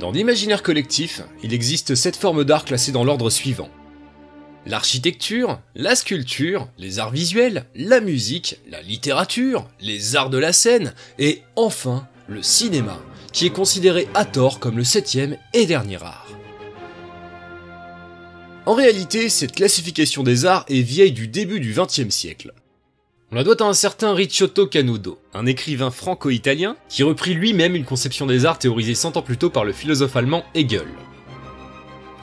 Dans l'imaginaire collectif, il existe sept formes d'art classées dans l'ordre suivant. L'architecture, la sculpture, les arts visuels, la musique, la littérature, les arts de la scène, et enfin le cinéma, qui est considéré à tort comme le septième et dernier art. En réalité, cette classification des arts est vieille du début du XXe siècle. On la doit à un certain Ricciotto Canudo, un écrivain franco-italien qui reprit lui-même une conception des arts théorisée 100 ans plus tôt par le philosophe allemand Hegel.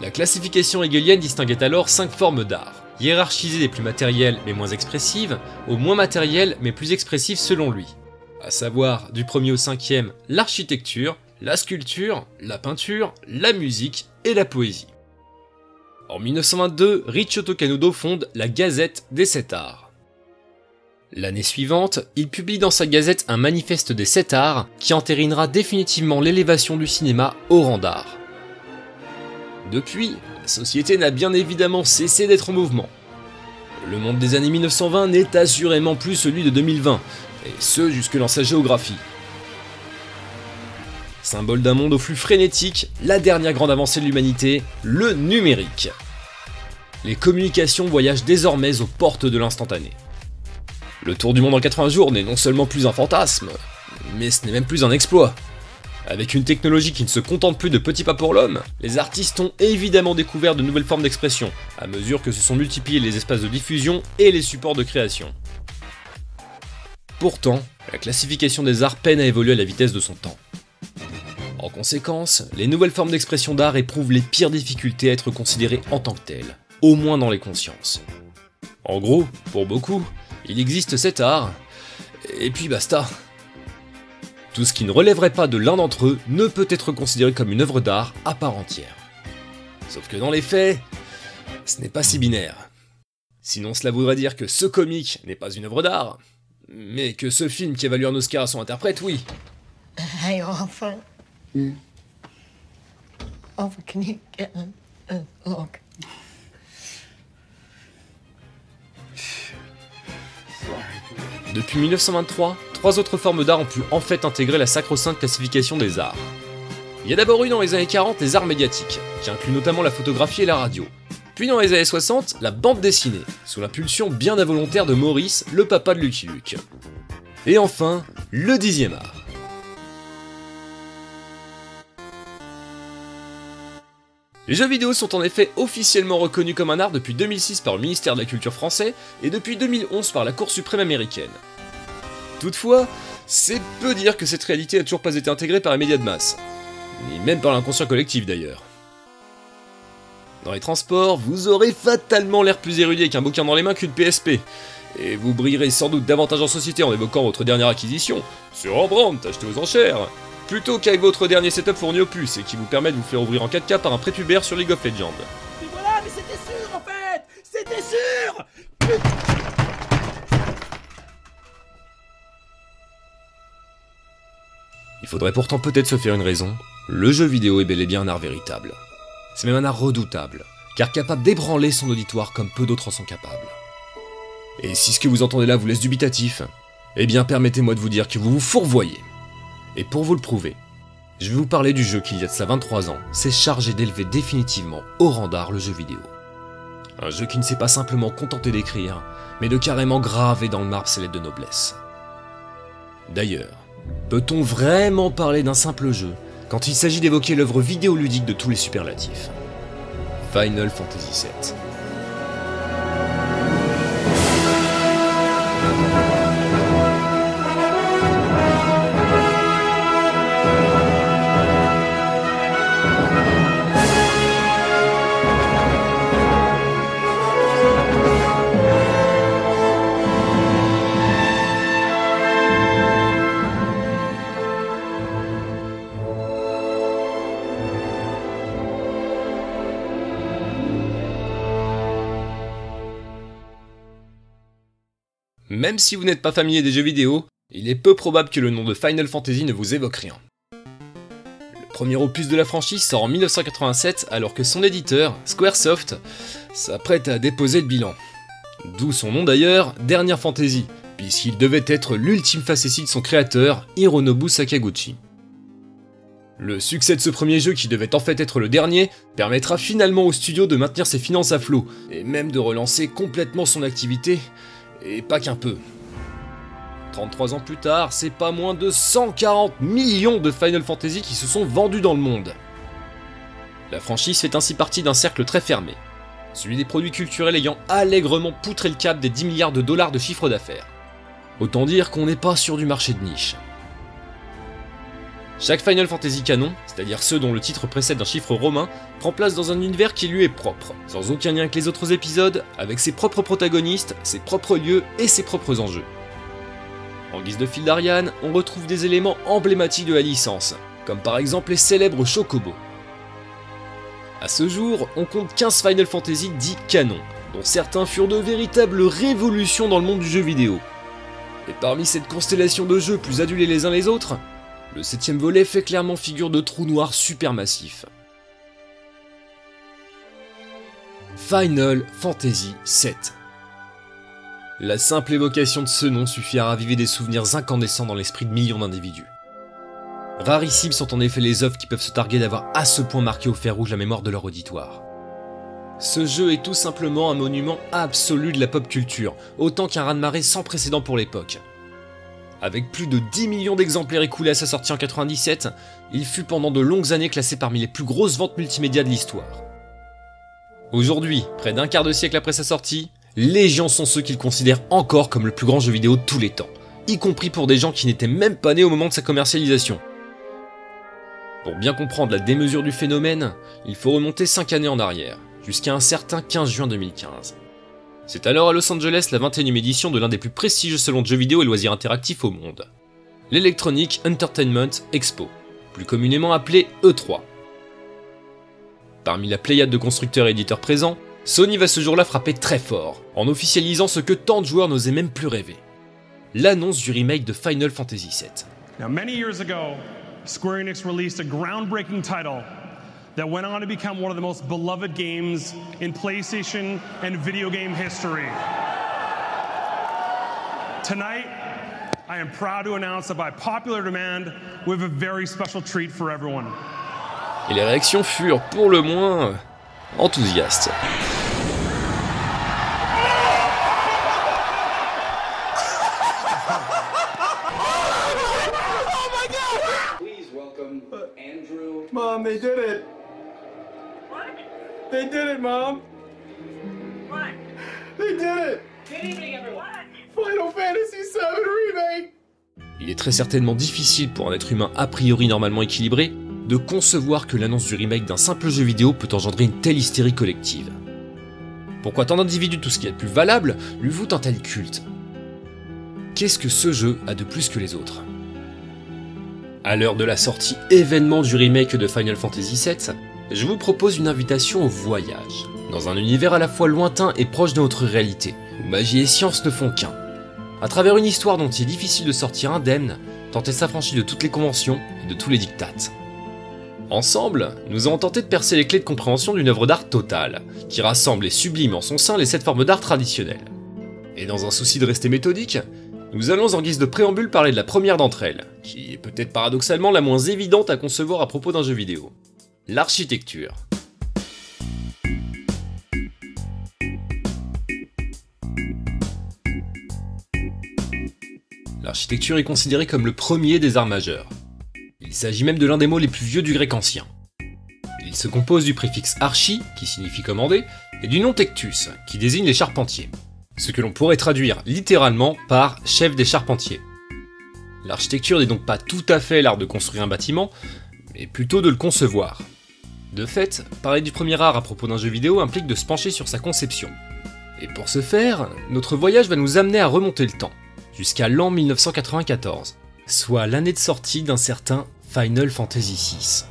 La classification hegelienne distinguait alors cinq formes d'art, hiérarchisées des plus matérielles mais moins expressives, aux moins matérielles mais plus expressives selon lui. À savoir, du premier au cinquième, l'architecture, la sculpture, la peinture, la musique et la poésie. En 1922, Ricciotto Canudo fonde la Gazette des Sept Arts. L'année suivante, il publie dans sa gazette un manifeste des sept arts qui entérinera définitivement l'élévation du cinéma au rang d'art. Depuis, la société n'a bien évidemment cessé d'être en mouvement. Le monde des années 1920 n'est assurément plus celui de 2020, et ce jusque dans sa géographie. Symbole d'un monde au flux frénétique, la dernière grande avancée de l'humanité, le numérique. Les communications voyagent désormais aux portes de l'instantané. Le tour du monde en 80 jours n'est non seulement plus un fantasme, mais ce n'est même plus un exploit. Avec une technologie qui ne se contente plus de petits pas pour l'homme, les artistes ont évidemment découvert de nouvelles formes d'expression, à mesure que se sont multipliés les espaces de diffusion et les supports de création. Pourtant, la classification des arts peine à évoluer à la vitesse de son temps. En conséquence, les nouvelles formes d'expression d'art éprouvent les pires difficultés à être considérées en tant que telles, au moins dans les consciences. En gros, pour beaucoup, il existe cet art, et puis basta. Tout ce qui ne relèverait pas de l'un d'entre eux ne peut être considéré comme une œuvre d'art à part entière. Sauf que dans les faits, ce n'est pas si binaire. Sinon cela voudrait dire que ce comique n'est pas une œuvre d'art, mais que ce film qui a valu un Oscar à son interprète, oui. Hey. Hmm. Arthur, can you get a, a look? Depuis 1923, trois autres formes d'art ont pu en fait intégrer la sacro-sainte classification des arts. Il y a d'abord eu dans les années 40 les arts médiatiques, qui incluent notamment la photographie et la radio. Puis dans les années 60, la bande dessinée, sous l'impulsion bien involontaire de Maurice, le papa de Lucky Luke. Et enfin, le dixième art. Les jeux vidéo sont en effet officiellement reconnus comme un art depuis 2006 par le ministère de la Culture français et depuis 2011 par la Cour suprême américaine. Toutefois, c'est peu dire que cette réalité n'a toujours pas été intégrée par les médias de masse, ni même par l'inconscient collectif d'ailleurs. Dans les transports, vous aurez fatalement l'air plus érudit qu'un bouquin dans les mains qu'une PSP, et vous brillerez sans doute davantage en société en évoquant votre dernière acquisition, sur Rembrandt, acheté aux enchères, plutôt qu'avec votre dernier setup fourni au puce et qui vous permet de vous faire ouvrir en 4K par un prépubère sur League of Legends. Mais voilà, mais c'était sûr en fait C'était sûr Il faudrait pourtant peut-être se faire une raison. Le jeu vidéo est bel et bien un art véritable. C'est même un art redoutable, car capable d'ébranler son auditoire comme peu d'autres en sont capables. Et si ce que vous entendez là vous laisse dubitatif, eh bien permettez-moi de vous dire que vous vous fourvoyez. Et pour vous le prouver, je vais vous parler du jeu qui, il y a de ça 23 ans, s'est chargé d'élever définitivement au rang d'art le jeu vidéo. Un jeu qui ne s'est pas simplement contenté d'écrire, mais de carrément graver dans le marbre ses lettres de noblesse. D'ailleurs, peut-on vraiment parler d'un simple jeu quand il s'agit d'évoquer l'œuvre vidéoludique de tous les superlatifs? Final Fantasy VII. Même si vous n'êtes pas familier des jeux vidéo, il est peu probable que le nom de Final Fantasy ne vous évoque rien. Le premier opus de la franchise sort en 1987 alors que son éditeur, Squaresoft, s'apprête à déposer le bilan. D'où son nom d'ailleurs, Dernière Fantasy, puisqu'il devait être l'ultime facétie de son créateur, Hironobu Sakaguchi. Le succès de ce premier jeu, qui devait en fait être le dernier, permettra finalement au studio de maintenir ses finances à flot, et même de relancer complètement son activité, et pas qu'un peu. 33 ans plus tard, c'est pas moins de 140 millions de Final Fantasy qui se sont vendus dans le monde. La franchise fait ainsi partie d'un cercle très fermé, celui des produits culturels ayant allègrement poutré le cap des 10 milliards de dollars de chiffre d'affaires. Autant dire qu'on n'est pas sur du marché de niche. Chaque Final Fantasy canon, c'est-à-dire ceux dont le titre précède un chiffre romain, prend place dans un univers qui lui est propre, sans aucun lien avec les autres épisodes, avec ses propres protagonistes, ses propres lieux et ses propres enjeux. En guise de fil d'Ariane, on retrouve des éléments emblématiques de la licence, comme par exemple les célèbres Chocobo. A ce jour, on compte 15 Final Fantasy dits canons, dont certains furent de véritables révolutions dans le monde du jeu vidéo. Et parmi cette constellation de jeux plus adulés les uns les autres, le septième volet fait clairement figure de trou noir supermassif. Final Fantasy VII. La simple évocation de ce nom suffit à raviver des souvenirs incandescents dans l'esprit de millions d'individus. Rarissimes sont en effet les œuvres qui peuvent se targuer d'avoir à ce point marqué au fer rouge la mémoire de leur auditoire. Ce jeu est tout simplement un monument absolu de la pop culture, autant qu'un raz-de-marée sans précédent pour l'époque. Avec plus de 10 millions d'exemplaires écoulés à sa sortie en 97, il fut pendant de longues années classé parmi les plus grosses ventes multimédia de l'histoire. Aujourd'hui, près d'un quart de siècle après sa sortie, légion sont ceux qu'il considère encore comme le plus grand jeu vidéo de tous les temps, y compris pour des gens qui n'étaient même pas nés au moment de sa commercialisation. Pour bien comprendre la démesure du phénomène, il faut remonter 5 années en arrière, jusqu'à un certain 15 juin 2015. C'est alors à Los Angeles la 21e édition de l'un des plus prestigieux salons de jeux vidéo et loisirs interactifs au monde. L'Electronic Entertainment Expo, plus communément appelé E3. Parmi la pléiade de constructeurs et éditeurs présents, Sony va ce jour-là frapper très fort, en officialisant ce que tant de joueurs n'osaient même plus rêver. L'annonce du remake de Final Fantasy VII. That went on to become one of the most beloved games in PlayStation and video game history. Tonight, I am proud to announce that by popular demand, we have a very special treat for everyone. Et les réactions furent pour le moins enthousiastes. Please welcome Andrew. Mom, they did it. They did it, Mom. What? They did it. Good evening, everyone. Final Fantasy VII Remake. Il est très certainement difficile pour un être humain a priori normalement équilibré de concevoir que l'annonce du remake d'un simple jeu vidéo peut engendrer une telle hystérie collective. Pourquoi tant d'individus, tout ce qui est de plus valable, lui vouent un tel culte? Qu'est-ce que ce jeu a de plus que les autres? À l'heure de la sortie événement du remake de Final Fantasy VII, je vous propose une invitation au voyage, dans un univers à la fois lointain et proche de notre réalité, où magie et science ne font qu'un. À travers une histoire dont il est difficile de sortir indemne, tant elle s'affranchit de toutes les conventions et de tous les dictates. Ensemble, nous allons tenter de percer les clés de compréhension d'une œuvre d'art totale, qui rassemble et sublime en son sein les sept formes d'art traditionnelles. Et dans un souci de rester méthodique, nous allons en guise de préambule parler de la première d'entre elles, qui est peut-être paradoxalement la moins évidente à concevoir à propos d'un jeu vidéo. L'architecture. L'architecture est considérée comme le premier des arts majeurs. Il s'agit même de l'un des mots les plus vieux du grec ancien. Il se compose du préfixe archi, qui signifie commander, et du nom tectus, qui désigne les charpentiers. Ce que l'on pourrait traduire littéralement par chef des charpentiers. L'architecture n'est donc pas tout à fait l'art de construire un bâtiment, mais plutôt de le concevoir. De fait, parler du premier art à propos d'un jeu vidéo implique de se pencher sur sa conception. Et pour ce faire, notre voyage va nous amener à remonter le temps, jusqu'à l'an 1994, soit l'année de sortie d'un certain Final Fantasy VI.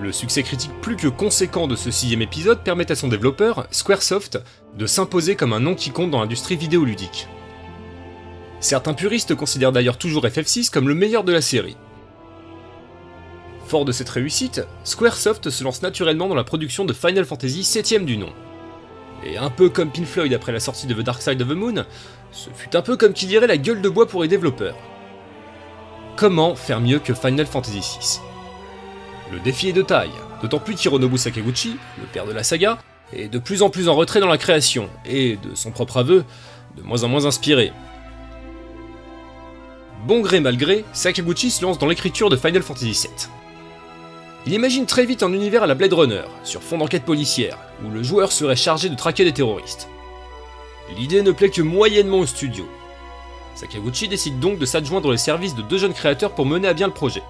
Le succès critique plus que conséquent de ce sixième épisode permet à son développeur, Squaresoft, de s'imposer comme un nom qui compte dans l'industrie vidéoludique. Certains puristes considèrent d'ailleurs toujours FF6 comme le meilleur de la série. Fort de cette réussite, Squaresoft se lance naturellement dans la production de Final Fantasy 7ème du nom. Et un peu comme Pink Floyd après la sortie de The Dark Side of the Moon, ce fut un peu comme qui dirait la gueule de bois pour les développeurs. comment faire mieux que Final Fantasy VI Le défi est de taille, d'autant plus qu'Hironobu Sakaguchi, le père de la saga, est de plus en plus en retrait dans la création, et, de son propre aveu, de moins en moins inspiré. Bon gré mal gré, Sakaguchi se lance dans l'écriture de Final Fantasy VII. Il imagine très vite un univers à la Blade Runner, sur fond d'enquête policière, où le joueur serait chargé de traquer des terroristes. L'idée ne plaît que moyennement au studio. Sakaguchi décide donc de s'adjoindre les services de deux jeunes créateurs pour mener à bien le projet.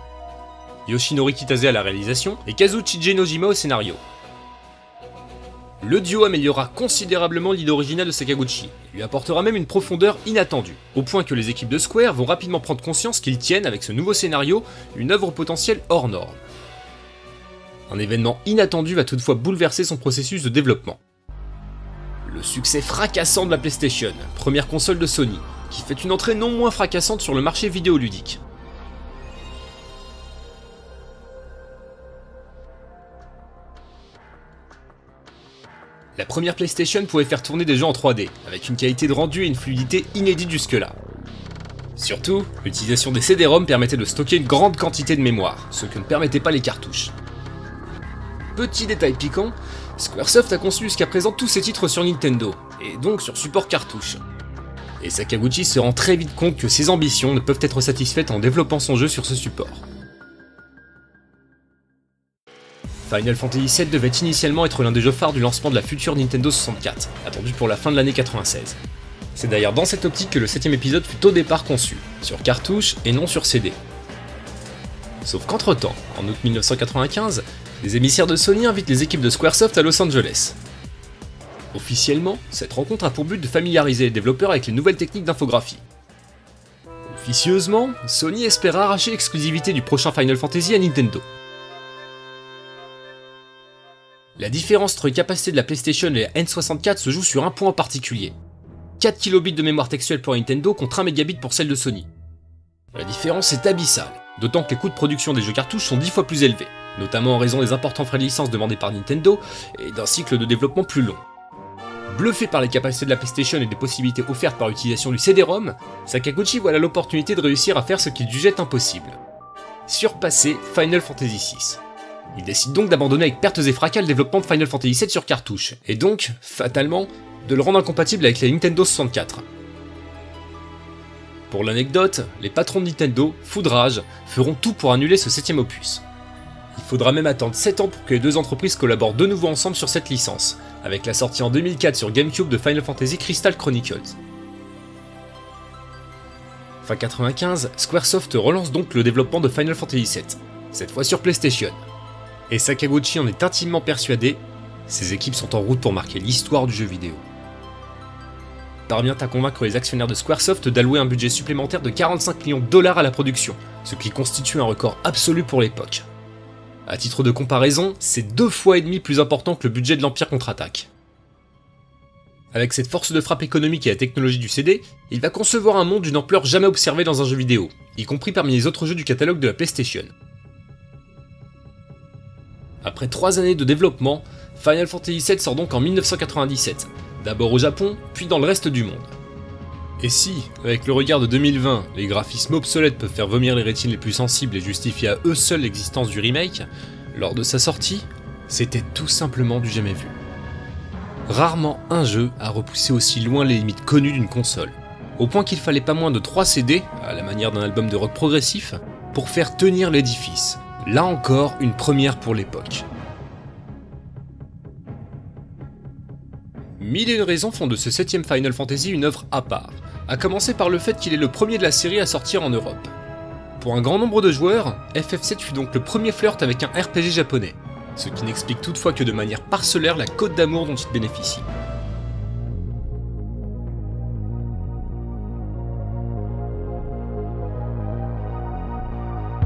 Yoshinori Kitase à la réalisation et Kazuchi Nojima au scénario. Le duo améliorera considérablement l'idée originale de Sakaguchi, lui apportera même une profondeur inattendue, au point que les équipes de Square vont rapidement prendre conscience qu'ils tiennent, avec ce nouveau scénario, une œuvre potentielle hors norme. Un événement inattendu va toutefois bouleverser son processus de développement. Le succès fracassant de la PlayStation, première console de Sony, qui fait une entrée non moins fracassante sur le marché vidéoludique. La première PlayStation pouvait faire tourner des jeux en 3D, avec une qualité de rendu et une fluidité inédite jusque-là. Surtout, l'utilisation des CD-ROM permettait de stocker une grande quantité de mémoire, ce que ne permettaient pas les cartouches. Petit détail piquant, Squaresoft a conçu jusqu'à présent tous ses titres sur Nintendo, et donc sur support cartouche. Et Sakaguchi se rend très vite compte que ses ambitions ne peuvent être satisfaites en développant son jeu sur ce support. Final Fantasy VII devait initialement être l'un des jeux phares du lancement de la future Nintendo 64, attendu pour la fin de l'année 96. C'est d'ailleurs dans cette optique que le septième épisode fut au départ conçu, sur cartouche et non sur CD. Sauf qu'entre-temps, en août 1995, les émissaires de Sony invitent les équipes de Squaresoft à Los Angeles. Officiellement, cette rencontre a pour but de familiariser les développeurs avec les nouvelles techniques d'infographie. Officieusement, Sony espère arracher l'exclusivité du prochain Final Fantasy à Nintendo. La différence entre les capacités de la PlayStation et la N64 se joue sur un point particulier. 4 kilobits de mémoire textuelle pour Nintendo contre 1 mégabit pour celle de Sony. La différence est abyssale, d'autant que les coûts de production des jeux cartouches sont 10 fois plus élevés, notamment en raison des importants frais de licence demandés par Nintendo et d'un cycle de développement plus long. Bluffé par les capacités de la PlayStation et des possibilités offertes par l'utilisation du CD-ROM, Sakaguchi voit l'opportunité de réussir à faire ce qu'il jugeait impossible. Surpasser Final Fantasy VI. Il décide donc d'abandonner avec pertes et fracas le développement de Final Fantasy VII sur cartouche, et donc, fatalement, de le rendre incompatible avec la Nintendo 64. Pour l'anecdote, les patrons de Nintendo, Foudrage, feront tout pour annuler ce septième opus. Il faudra même attendre 7 ans pour que les deux entreprises collaborent de nouveau ensemble sur cette licence, avec la sortie en 2004 sur GameCube de Final Fantasy Crystal Chronicles. Fin 95, Squaresoft relance donc le développement de Final Fantasy VII, cette fois sur PlayStation. Et Sakaguchi en est intimement persuadé, ses équipes sont en route pour marquer l'histoire du jeu vidéo. Parvient à convaincre les actionnaires de Squaresoft d'allouer un budget supplémentaire de 45 millions de dollars à la production, ce qui constitue un record absolu pour l'époque. A titre de comparaison, c'est deux fois et demi plus important que le budget de l'Empire contre-attaque. Avec cette force de frappe économique et la technologie du CD, il va concevoir un monde d'une ampleur jamais observée dans un jeu vidéo, y compris parmi les autres jeux du catalogue de la PlayStation. Après trois années de développement, Final Fantasy VII sort donc en 1997, d'abord au Japon, puis dans le reste du monde. Et si, avec le regard de 2020, les graphismes obsolètes peuvent faire vomir les rétines les plus sensibles et justifier à eux seuls l'existence du remake, lors de sa sortie, c'était tout simplement du jamais vu. Rarement un jeu a repoussé aussi loin les limites connues d'une console, au point qu'il fallait pas moins de 3 CD, à la manière d'un album de rock progressif, pour faire tenir l'édifice. Là encore, une première pour l'époque. Mille et une raisons font de ce septième Final Fantasy une œuvre à part, à commencer par le fait qu'il est le premier de la série à sortir en Europe. Pour un grand nombre de joueurs, FF7 fut donc le premier flirt avec un RPG japonais, ce qui n'explique toutefois que de manière parcellaire la cote d'amour dont il bénéficie.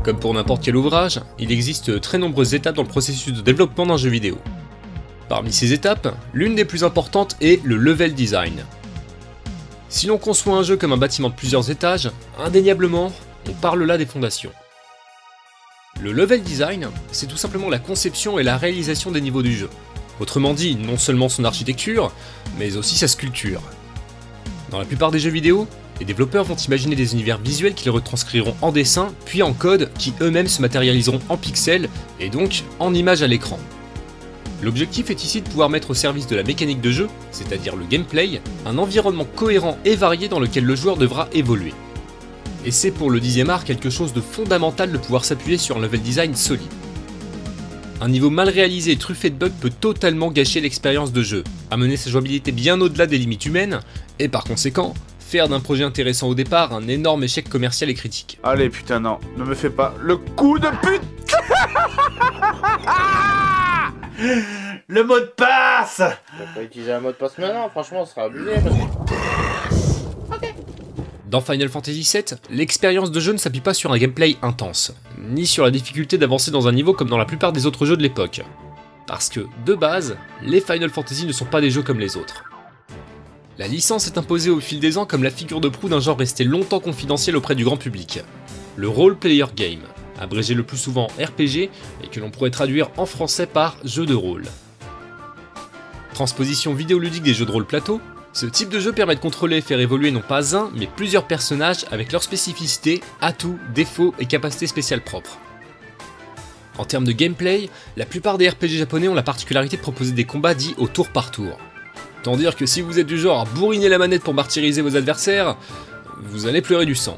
Comme pour n'importe quel ouvrage, il existe très nombreuses étapes dans le processus de développement d'un jeu vidéo. Parmi ces étapes, l'une des plus importantes est le level design. Si l'on conçoit un jeu comme un bâtiment de plusieurs étages, indéniablement, on parle là des fondations. Le level design, c'est tout simplement la conception et la réalisation des niveaux du jeu. Autrement dit, non seulement son architecture, mais aussi sa sculpture. Dans la plupart des jeux vidéo, les développeurs vont imaginer des univers visuels qu'ils retranscriront en dessin, puis en code, qui eux-mêmes se matérialiseront en pixels, et donc en images à l'écran. L'objectif est ici de pouvoir mettre au service de la mécanique de jeu, c'est-à-dire le gameplay, un environnement cohérent et varié dans lequel le joueur devra évoluer. Et c'est pour le dixième art quelque chose de fondamental de pouvoir s'appuyer sur un level design solide. Un niveau mal réalisé et truffé de bugs peut totalement gâcher l'expérience de jeu, amener sa jouabilité bien au-delà des limites humaines, et par conséquent, faire d'un projet intéressant au départ un énorme échec commercial et critique. Allez, putain, non, ne me fais pas le coup de pute Le mot de passe On va pas utiliser un mot de passe maintenant, franchement, ce sera abusé. Parce que... Dans Final Fantasy VII, l'expérience de jeu ne s'appuie pas sur un gameplay intense, ni sur la difficulté d'avancer dans un niveau comme dans la plupart des autres jeux de l'époque. Parce que, de base, les Final Fantasy ne sont pas des jeux comme les autres. La licence est imposée au fil des ans comme la figure de proue d'un genre resté longtemps confidentiel auprès du grand public, le role player game, abrégé le plus souvent RPG et que l'on pourrait traduire en français par jeu de rôle. Transposition vidéoludique des jeux de rôle plateau, ce type de jeu permet de contrôler et faire évoluer non pas un, mais plusieurs personnages avec leurs spécificités, atouts, défauts et capacités spéciales propres. En termes de gameplay, la plupart des RPG japonais ont la particularité de proposer des combats dits au tour par tour. Tant dire que si vous êtes du genre à bourriner la manette pour martyriser vos adversaires, vous allez pleurer du sang.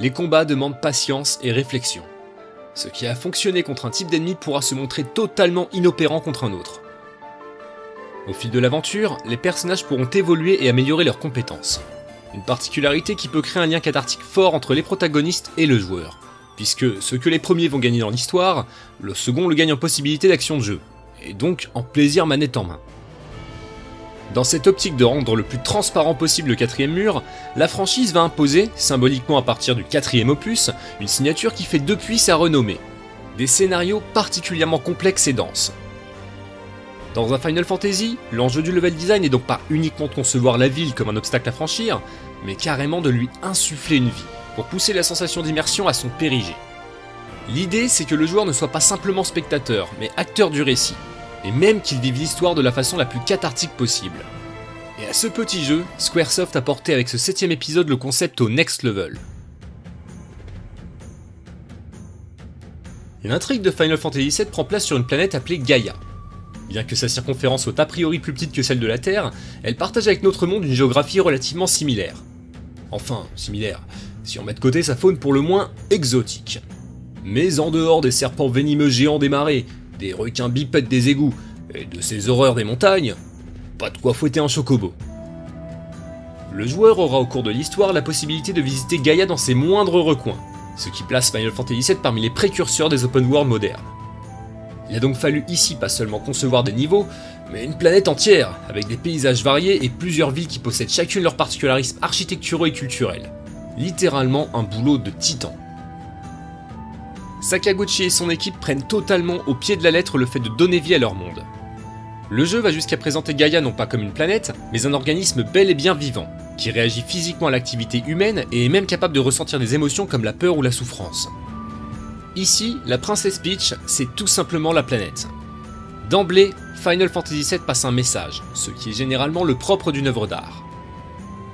Les combats demandent patience et réflexion. Ce qui a fonctionné contre un type d'ennemi pourra se montrer totalement inopérant contre un autre. Au fil de l'aventure, les personnages pourront évoluer et améliorer leurs compétences. Une particularité qui peut créer un lien cathartique fort entre les protagonistes et le joueur, puisque ce que les premiers vont gagner dans l'histoire, le second le gagne en possibilité d'action de jeu, et donc en plaisir manette en main. Dans cette optique de rendre le plus transparent possible le quatrième mur, la franchise va imposer, symboliquement à partir du quatrième opus, une signature qui fait depuis sa renommée. Des scénarios particulièrement complexes et denses, dans un Final Fantasy, l'enjeu du level design n'est donc pas uniquement de concevoir la ville comme un obstacle à franchir, mais carrément de lui insuffler une vie, pour pousser la sensation d'immersion à son périgée. L'idée, c'est que le joueur ne soit pas simplement spectateur, mais acteur du récit, et même qu'il vive l'histoire de la façon la plus cathartique possible. Et à ce petit jeu, Squaresoft a porté avec ce septième épisode le concept au next level. L'intrigue de Final Fantasy VII prend place sur une planète appelée Gaia, Bien que sa circonférence soit a priori plus petite que celle de la Terre, elle partage avec notre monde une géographie relativement similaire. Enfin, similaire, si on met de côté sa faune pour le moins exotique. Mais en dehors des serpents venimeux géants des marais, des requins bipèdes des égouts, et de ces horreurs des montagnes, pas de quoi fouetter un chocobo. Le joueur aura au cours de l'histoire la possibilité de visiter Gaïa dans ses moindres recoins, ce qui place Final Fantasy VII parmi les précurseurs des open world modernes. Il a donc fallu ici pas seulement concevoir des niveaux, mais une planète entière, avec des paysages variés et plusieurs villes qui possèdent chacune leurs particularismes architecturaux et culturels. Littéralement un boulot de titan. Sakaguchi et son équipe prennent totalement au pied de la lettre le fait de donner vie à leur monde. Le jeu va jusqu'à présenter Gaïa non pas comme une planète, mais un organisme bel et bien vivant, qui réagit physiquement à l'activité humaine et est même capable de ressentir des émotions comme la peur ou la souffrance. Ici, la princesse Peach, c'est tout simplement la planète. D'emblée, Final Fantasy VII passe un message, ce qui est généralement le propre d'une œuvre d'art.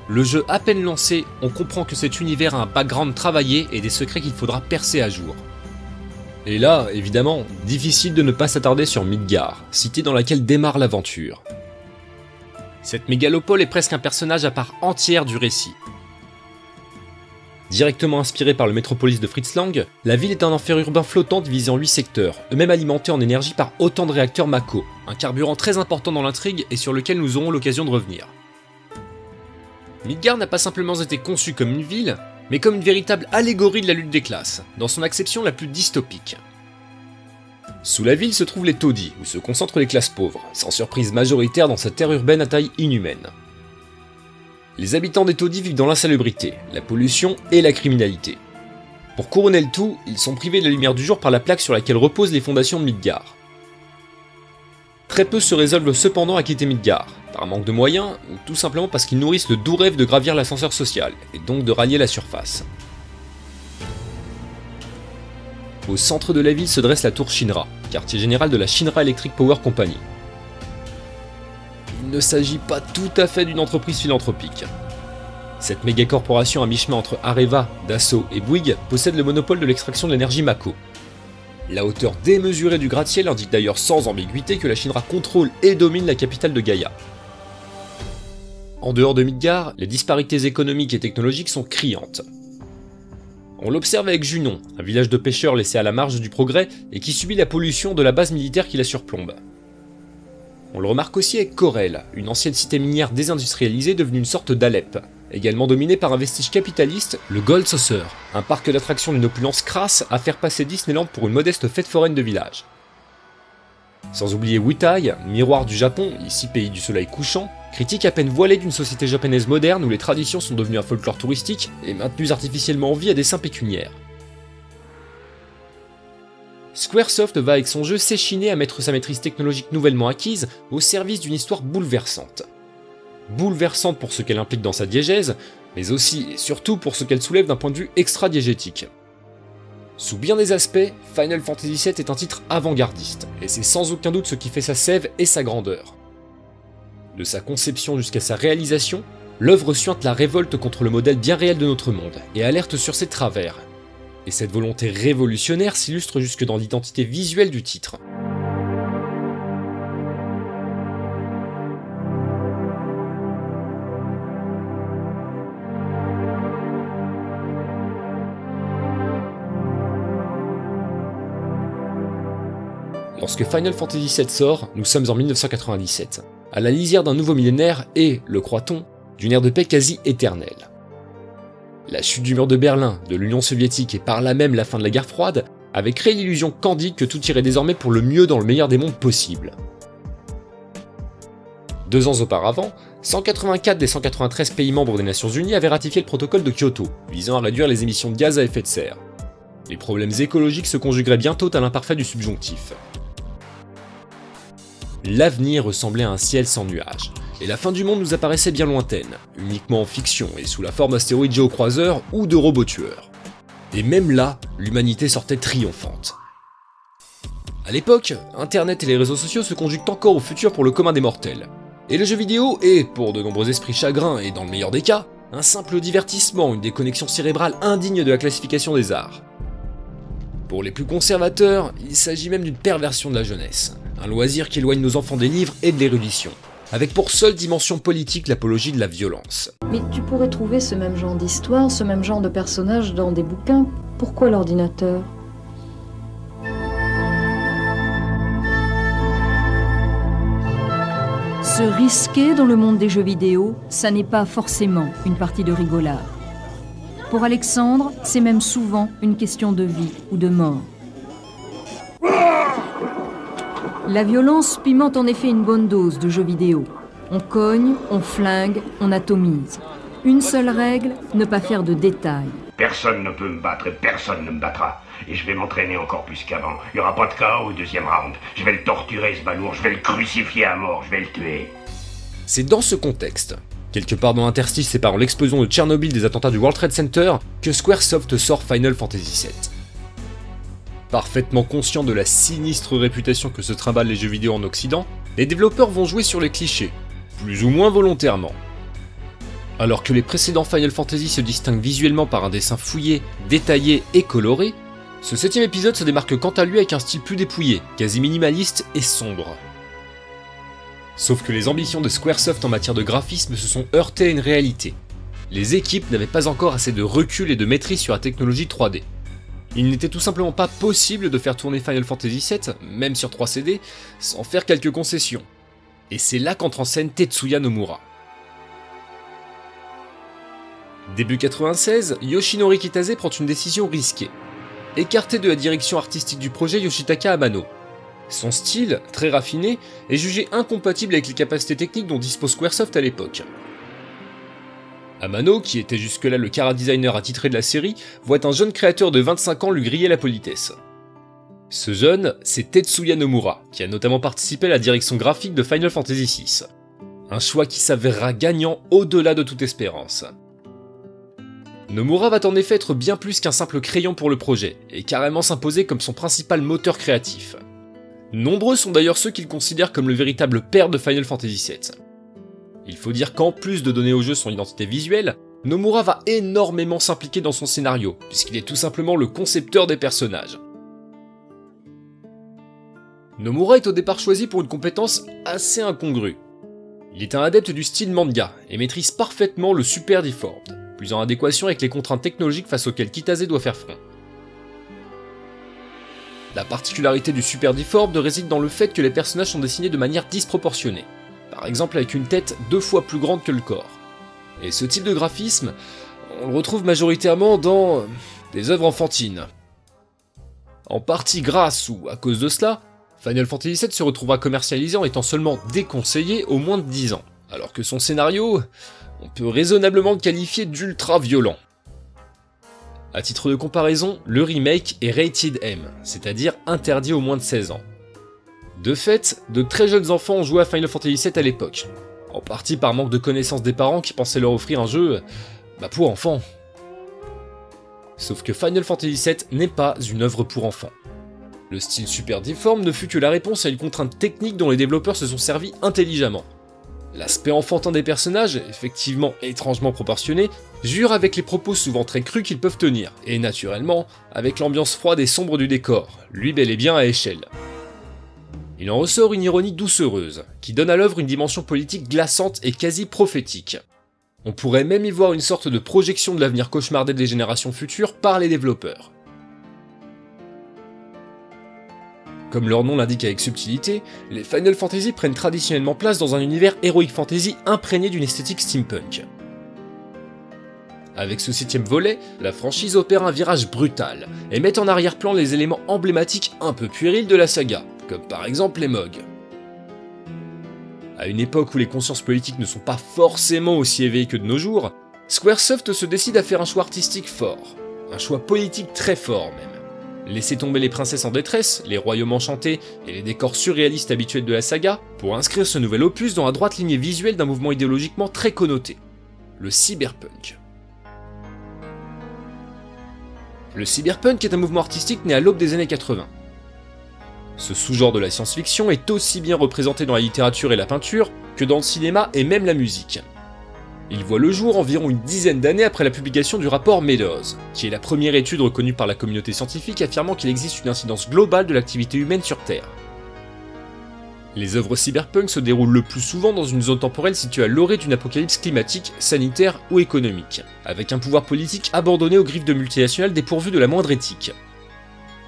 Le jeu à peine lancé, on comprend que cet univers a un background travaillé et des secrets qu'il faudra percer à jour. Et là, évidemment, difficile de ne pas s'attarder sur Midgar, cité dans laquelle démarre l'aventure. Cette mégalopole est presque un personnage à part entière du récit, Directement inspiré par le métropolis de Fritz Lang, la ville est un enfer urbain flottant divisé en 8 secteurs, eux-mêmes alimentés en énergie par autant de réacteurs Mako, un carburant très important dans l'intrigue et sur lequel nous aurons l'occasion de revenir. Midgard n'a pas simplement été conçu comme une ville, mais comme une véritable allégorie de la lutte des classes, dans son acception la plus dystopique. Sous la ville se trouvent les taudis, où se concentrent les classes pauvres, sans surprise majoritaire dans cette terre urbaine à taille inhumaine. Les habitants des taudis vivent dans l'insalubrité, la pollution et la criminalité. Pour couronner le tout, ils sont privés de la lumière du jour par la plaque sur laquelle reposent les fondations de Midgar. Très peu se résolvent cependant à quitter Midgar, par manque de moyens, ou tout simplement parce qu'ils nourrissent le doux rêve de gravir l'ascenseur social, et donc de rallier la surface. Au centre de la ville se dresse la tour Shinra, quartier général de la Shinra Electric Power Company, il ne s'agit pas tout à fait d'une entreprise philanthropique. Cette méga corporation à mi-chemin entre Areva, Dassault et Bouygues possède le monopole de l'extraction de l'énergie Mako. La hauteur démesurée du gratte-ciel indique d'ailleurs sans ambiguïté que la Shinra contrôle et domine la capitale de Gaïa. En dehors de Midgar, les disparités économiques et technologiques sont criantes. On l'observe avec Junon, un village de pêcheurs laissé à la marge du progrès et qui subit la pollution de la base militaire qui la surplombe. On le remarque aussi avec Corel, une ancienne cité minière désindustrialisée devenue une sorte d'Alep, également dominée par un vestige capitaliste, le Gold Saucer, un parc d'attractions d'une opulence crasse à faire passer Disneyland pour une modeste fête foraine de village. Sans oublier Wutai, miroir du Japon, ici pays du soleil couchant, critique à peine voilée d'une société japonaise moderne où les traditions sont devenues un folklore touristique et maintenues artificiellement en vie à des seins pécuniaires. Squaresoft va avec son jeu s'échiner à mettre sa maîtrise technologique nouvellement acquise au service d'une histoire bouleversante. Bouleversante pour ce qu'elle implique dans sa diégèse, mais aussi et surtout pour ce qu'elle soulève d'un point de vue extra-diégétique. Sous bien des aspects, Final Fantasy VII est un titre avant-gardiste, et c'est sans aucun doute ce qui fait sa sève et sa grandeur. De sa conception jusqu'à sa réalisation, l'œuvre suinte la révolte contre le modèle bien réel de notre monde, et alerte sur ses travers, et cette volonté révolutionnaire s'illustre jusque dans l'identité visuelle du titre. Lorsque Final Fantasy VII sort, nous sommes en 1997, à la lisière d'un nouveau millénaire et, le croit-on, d'une ère de paix quasi éternelle. La chute du mur de Berlin, de l'Union soviétique et par là même la fin de la guerre froide avait créé l'illusion candide que tout irait désormais pour le mieux dans le meilleur des mondes possible. Deux ans auparavant, 184 des 193 pays membres des Nations Unies avaient ratifié le protocole de Kyoto, visant à réduire les émissions de gaz à effet de serre. Les problèmes écologiques se conjugueraient bientôt à l'imparfait du subjonctif. L'avenir ressemblait à un ciel sans nuages, et la fin du monde nous apparaissait bien lointaine, uniquement en fiction et sous la forme d'astéroïdes géocroiseurs ou de robots tueurs. Et même là, l'humanité sortait triomphante. A l'époque, Internet et les réseaux sociaux se conjuguent encore au futur pour le commun des mortels. Et le jeu vidéo est, pour de nombreux esprits chagrins et dans le meilleur des cas, un simple divertissement, une déconnexion cérébrale indigne de la classification des arts. Pour les plus conservateurs, il s'agit même d'une perversion de la jeunesse, un loisir qui éloigne nos enfants des livres et de l'érudition, avec pour seule dimension politique l'apologie de la violence. Mais tu pourrais trouver ce même genre d'histoire, ce même genre de personnage dans des bouquins. Pourquoi l'ordinateur? Se risquer dans le monde des jeux vidéo, ça n'est pas forcément une partie de rigolade. Pour Alexandre, c'est même souvent une question de vie ou de mort. La violence pimente en effet une bonne dose de jeux vidéo. On cogne, on flingue, on atomise. Une seule règle, ne pas faire de détails. Personne ne peut me battre et personne ne me battra. Et je vais m'entraîner encore plus qu'avant. Il n'y aura pas de chaos au deuxième round. Je vais le torturer, ce balourd. Je vais le crucifier à mort. Je vais le tuer. C'est dans ce contexte, quelque part dans l'interstice séparant l'explosion de Tchernobyl des attentats du World Trade Center, que Squaresoft sort Final Fantasy VII. Parfaitement conscients de la sinistre réputation que se trimballent les jeux vidéo en Occident, les développeurs vont jouer sur les clichés, plus ou moins volontairement. Alors que les précédents Final Fantasy se distinguent visuellement par un dessin fouillé, détaillé et coloré, ce septième épisode se démarque quant à lui avec un style plus dépouillé, quasi minimaliste et sombre. Sauf que les ambitions de Squaresoft en matière de graphisme se sont heurtées à une réalité. Les équipes n'avaient pas encore assez de recul et de maîtrise sur la technologie 3D. Il n'était tout simplement pas possible de faire tourner Final Fantasy VII, même sur 3 CD, sans faire quelques concessions. Et c'est là qu'entre en scène Tetsuya Nomura. Début 96, Yoshinori Kitase prend une décision risquée. Écarté de la direction artistique du projet Yoshitaka Amano. Son style, très raffiné, est jugé incompatible avec les capacités techniques dont dispose Squaresoft à l'époque. Amano, qui était jusque-là le cara designer attitré de la série, voit un jeune créateur de 25 ans lui griller la politesse. Ce jeune, c'est Tetsuya Nomura, qui a notamment participé à la direction graphique de Final Fantasy VI. Un choix qui s'avérera gagnant au-delà de toute espérance. Nomura va en effet être bien plus qu'un simple crayon pour le projet, et carrément s'imposer comme son principal moteur créatif. Nombreux sont d'ailleurs ceux qu'il considère comme le véritable père de Final Fantasy VII. Il faut dire qu'en plus de donner au jeu son identité visuelle, Nomura va énormément s'impliquer dans son scénario, puisqu'il est tout simplement le concepteur des personnages. Nomura est au départ choisi pour une compétence assez incongrue. Il est un adepte du style manga et maîtrise parfaitement le Super Deformed, plus en adéquation avec les contraintes technologiques face auxquelles Kitase doit faire front. La particularité du Super Deformed réside dans le fait que les personnages sont dessinés de manière disproportionnée, par exemple avec une tête deux fois plus grande que le corps. Et ce type de graphisme, on le retrouve majoritairement dans euh, des œuvres enfantines. En partie grâce ou à cause de cela, Final Fantasy VII se retrouvera commercialisé en étant seulement déconseillé au moins de 10 ans, alors que son scénario, on peut raisonnablement le qualifier d'ultra violent. A titre de comparaison, le remake est rated M, c'est-à-dire interdit aux moins de 16 ans. De fait, de très jeunes enfants ont joué à Final Fantasy VII à l'époque, en partie par manque de connaissances des parents qui pensaient leur offrir un jeu bah, pour enfants. Sauf que Final Fantasy VII n'est pas une œuvre pour enfants. Le style super difforme ne fut que la réponse à une contrainte technique dont les développeurs se sont servis intelligemment. L'aspect enfantin des personnages, effectivement étrangement proportionné, jure avec les propos souvent très crus qu'ils peuvent tenir, et naturellement, avec l'ambiance froide et sombre du décor, lui bel et bien à échelle. Il en ressort une ironie doucereuse, qui donne à l'œuvre une dimension politique glaçante et quasi prophétique. On pourrait même y voir une sorte de projection de l'avenir cauchemardé des générations futures par les développeurs. Comme leur nom l'indique avec subtilité, les Final Fantasy prennent traditionnellement place dans un univers Heroic Fantasy imprégné d'une esthétique steampunk. Avec ce septième volet, la franchise opère un virage brutal et met en arrière-plan les éléments emblématiques un peu puérils de la saga, comme par exemple les MOG. À une époque où les consciences politiques ne sont pas forcément aussi éveillées que de nos jours, Squaresoft se décide à faire un choix artistique fort, un choix politique très fort même. Laisser tomber les princesses en détresse, les royaumes enchantés et les décors surréalistes habituels de la saga pour inscrire ce nouvel opus dans la droite lignée visuelle d'un mouvement idéologiquement très connoté, le cyberpunk. Le cyberpunk est un mouvement artistique né à l'aube des années 80. Ce sous-genre de la science-fiction est aussi bien représenté dans la littérature et la peinture que dans le cinéma et même la musique. Il voit le jour environ une dizaine d'années après la publication du rapport Meadows, qui est la première étude reconnue par la communauté scientifique affirmant qu'il existe une incidence globale de l'activité humaine sur Terre. Les œuvres cyberpunk se déroulent le plus souvent dans une zone temporelle située à l'orée d'une apocalypse climatique, sanitaire ou économique, avec un pouvoir politique abandonné aux griffes de multinationales dépourvues de la moindre éthique.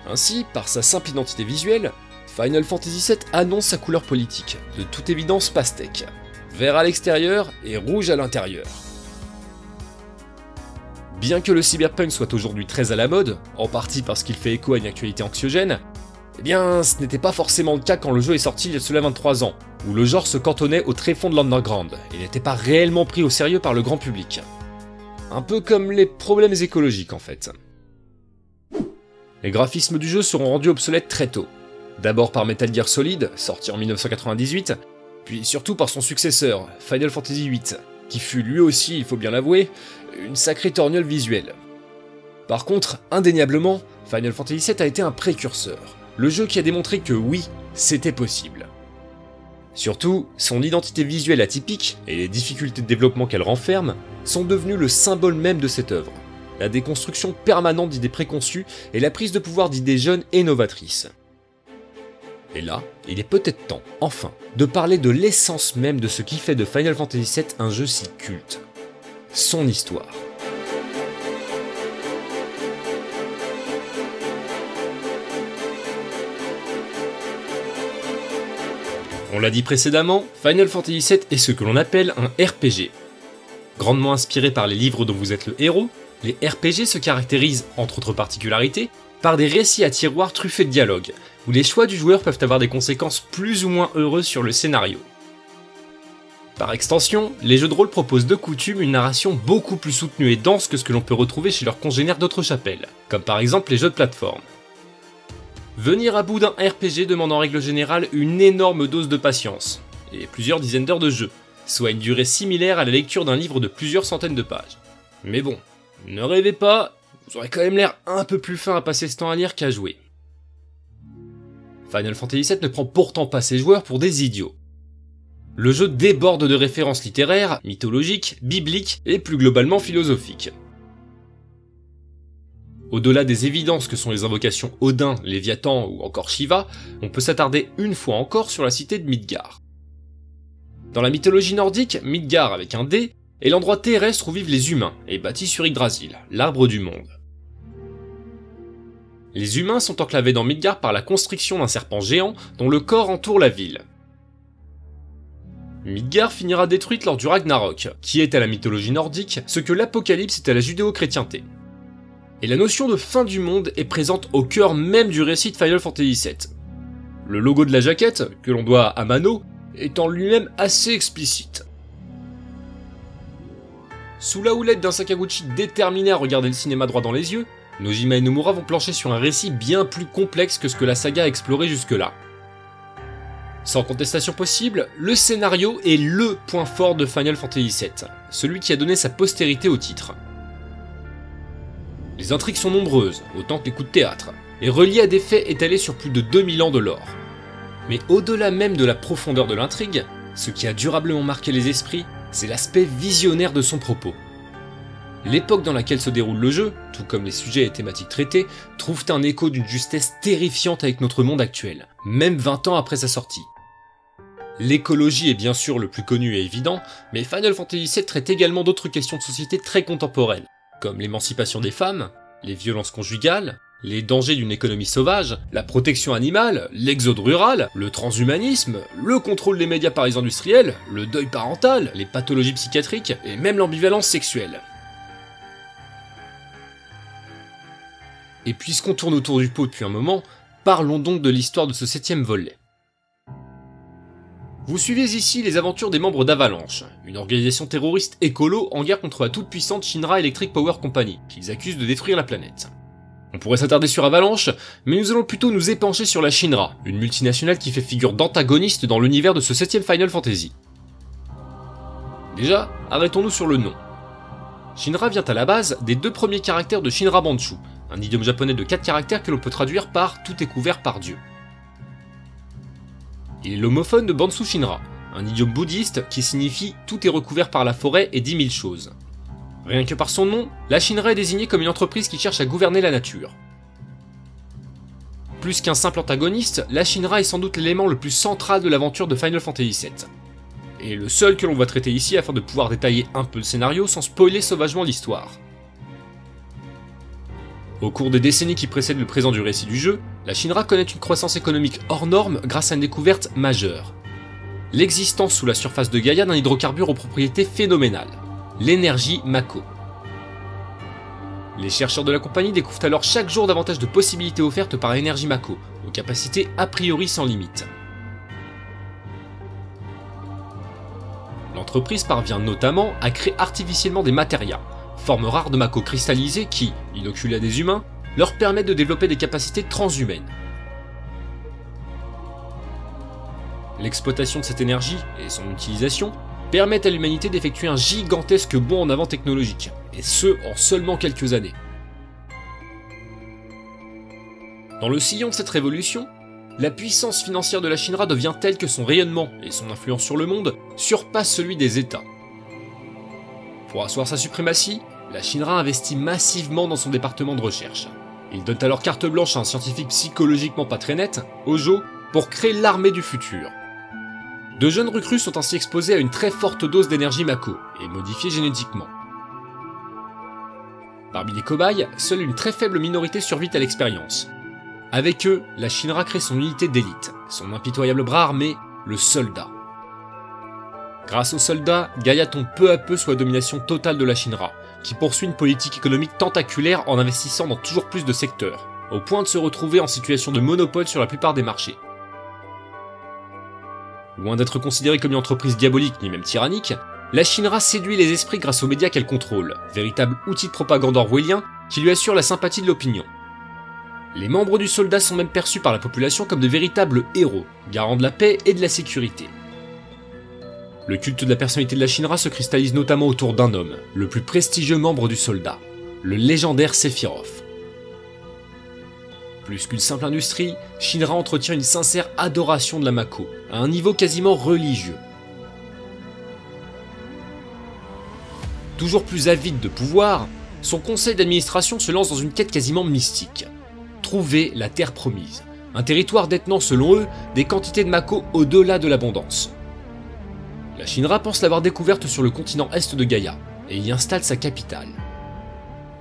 Ainsi, par sa simple identité visuelle, Final Fantasy VII annonce sa couleur politique, de toute évidence pastèque, vert à l'extérieur et rouge à l'intérieur. Bien que le cyberpunk soit aujourd'hui très à la mode, en partie parce qu'il fait écho à une actualité anxiogène, eh bien ce n'était pas forcément le cas quand le jeu est sorti il y a cela 23 ans, où le genre se cantonnait au tréfonds de l'underground et n'était pas réellement pris au sérieux par le grand public. Un peu comme les problèmes écologiques en fait. Les graphismes du jeu seront rendus obsolètes très tôt. D'abord par Metal Gear Solid, sorti en 1998, puis surtout par son successeur, Final Fantasy VIII, qui fut lui aussi, il faut bien l'avouer, une sacrée torgnole visuelle. Par contre, indéniablement, Final Fantasy VII a été un précurseur, le jeu qui a démontré que oui, c'était possible. Surtout, son identité visuelle atypique et les difficultés de développement qu'elle renferme sont devenus le symbole même de cette œuvre, la déconstruction permanente d'idées préconçues et la prise de pouvoir d'idées jeunes et novatrices. Et là, il est peut-être temps, enfin, de parler de l'essence même de ce qui fait de Final Fantasy VII un jeu si culte. Son histoire. On l'a dit précédemment, Final Fantasy VII est ce que l'on appelle un RPG. Grandement inspiré par les livres dont vous êtes le héros, les RPG se caractérisent, entre autres particularités, par des récits à tiroirs truffés de dialogues, où les choix du joueur peuvent avoir des conséquences plus ou moins heureuses sur le scénario. Par extension, les jeux de rôle proposent de coutume une narration beaucoup plus soutenue et dense que ce que l'on peut retrouver chez leurs congénères d'autres chapelles, comme par exemple les jeux de plateforme. Venir à bout d'un RPG demande en règle générale une énorme dose de patience, et plusieurs dizaines d'heures de jeu, soit une durée similaire à la lecture d'un livre de plusieurs centaines de pages. Mais bon, ne rêvez pas, vous aurez quand même l'air un peu plus fin à passer ce temps à lire qu'à jouer. Final Fantasy VII ne prend pourtant pas ses joueurs pour des idiots. le jeu déborde de références littéraires, mythologiques, bibliques et plus globalement philosophiques. Au-delà des évidences que sont les invocations Odin, Léviathan ou encore Shiva, on peut s'attarder une fois encore sur la cité de Midgard. Dans la mythologie nordique, Midgard avec un D est l'endroit terrestre où vivent les humains et bâti sur Yggdrasil, l'arbre du monde. Les humains sont enclavés dans Midgard par la constriction d'un serpent géant dont le corps entoure la ville. Midgard finira détruite lors du Ragnarok, qui est à la mythologie nordique ce que l'Apocalypse est à la judéo-chrétienté. Et la notion de fin du monde est présente au cœur même du récit de Final Fantasy VII. Le logo de la jaquette, que l'on doit à Mano, est en lui-même assez explicite. Sous la houlette d'un Sakaguchi déterminé à regarder le cinéma droit dans les yeux, Nojima et Nomura vont plancher sur un récit bien plus complexe que ce que la saga a exploré jusque-là. Sans contestation possible, le scénario est LE point fort de Final Fantasy VII, celui qui a donné sa postérité au titre. Les intrigues sont nombreuses, autant que les coups de théâtre, et reliées à des faits étalés sur plus de 2000 ans de lore. Mais au-delà même de la profondeur de l'intrigue, ce qui a durablement marqué les esprits, c'est l'aspect visionnaire de son propos. L'époque dans laquelle se déroule le jeu, tout comme les sujets et thématiques traités, trouvent un écho d'une justesse terrifiante avec notre monde actuel, même 20 ans après sa sortie. L'écologie est bien sûr le plus connu et évident, mais Final Fantasy VII traite également d'autres questions de société très contemporaines, comme l'émancipation des femmes, les violences conjugales, les dangers d'une économie sauvage, la protection animale, l'exode rural, le transhumanisme, le contrôle des médias par les industriels, le deuil parental, les pathologies psychiatriques et même l'ambivalence sexuelle. Et puisqu'on tourne autour du pot depuis un moment, parlons donc de l'histoire de ce septième volet. Vous suivez ici les aventures des membres d'Avalanche, une organisation terroriste écolo en guerre contre la toute-puissante Shinra Electric Power Company, qu'ils accusent de détruire la planète. On pourrait s'attarder sur Avalanche, mais nous allons plutôt nous épancher sur la Shinra, une multinationale qui fait figure d'antagoniste dans l'univers de ce septième Final Fantasy. Déjà, arrêtons-nous sur le nom. Shinra vient à la base des deux premiers caractères de Shinra Banchu, un idiome japonais de 4 caractères que l'on peut traduire par Tout est couvert par Dieu. Il est l'homophone de Bansu Shinra, un idiome bouddhiste qui signifie Tout est recouvert par la forêt et 10 000 choses. Rien que par son nom, la Shinra est désignée comme une entreprise qui cherche à gouverner la nature. Plus qu'un simple antagoniste, la Shinra est sans doute l'élément le plus central de l'aventure de Final Fantasy VII. Et le seul que l'on va traiter ici afin de pouvoir détailler un peu le scénario sans spoiler sauvagement l'histoire. Au cours des décennies qui précèdent le présent du récit du jeu, la Shinra connaît une croissance économique hors norme grâce à une découverte majeure. L'existence sous la surface de Gaïa d'un hydrocarbure aux propriétés phénoménales, l'énergie Mako. Les chercheurs de la compagnie découvrent alors chaque jour davantage de possibilités offertes par l'énergie Mako, aux capacités a priori sans limite. L'entreprise parvient notamment à créer artificiellement des matérias, forme rare de Mako cristallisée qui, inoculée à des humains, leur permettent de développer des capacités transhumaines. L'exploitation de cette énergie et son utilisation permettent à l'humanité d'effectuer un gigantesque bond en avant technologique, et ce en seulement quelques années. Dans le sillon de cette révolution, la puissance financière de la Shinra devient telle que son rayonnement et son influence sur le monde surpassent celui des États. Pour asseoir sa suprématie, la Shinra investit massivement dans son département de recherche. Il donne alors carte blanche à un scientifique psychologiquement pas très net, Ojo, pour créer l'armée du futur. De jeunes recrues sont ainsi exposés à une très forte dose d'énergie Mako, et modifiés génétiquement. Parmi les cobayes, seule une très faible minorité survit à l'expérience. Avec eux, la Shinra crée son unité d'élite, son impitoyable bras armé, le soldat. Grâce aux soldats, Gaïa tombe peu à peu sous la domination totale de la Shinra, qui poursuit une politique économique tentaculaire en investissant dans toujours plus de secteurs, au point de se retrouver en situation de monopole sur la plupart des marchés. Loin d'être considérée comme une entreprise diabolique ni même tyrannique, la Shinra séduit les esprits grâce aux médias qu'elle contrôle, véritable outil de propagande orwellien qui lui assure la sympathie de l'opinion. Les membres du soldat sont même perçus par la population comme de véritables héros, garants de la paix et de la sécurité. Le culte de la personnalité de la Shinra se cristallise notamment autour d'un homme, le plus prestigieux membre du soldat, le légendaire Sephiroth. Plus qu'une simple industrie, Shinra entretient une sincère adoration de la Mako, à un niveau quasiment religieux. Toujours plus avide de pouvoir, son conseil d'administration se lance dans une quête quasiment mystique. Trouver la terre promise, un territoire détenant selon eux des quantités de Mako au-delà de l'abondance, la Shinra pense l'avoir découverte sur le continent est de Gaïa, et y installe sa capitale,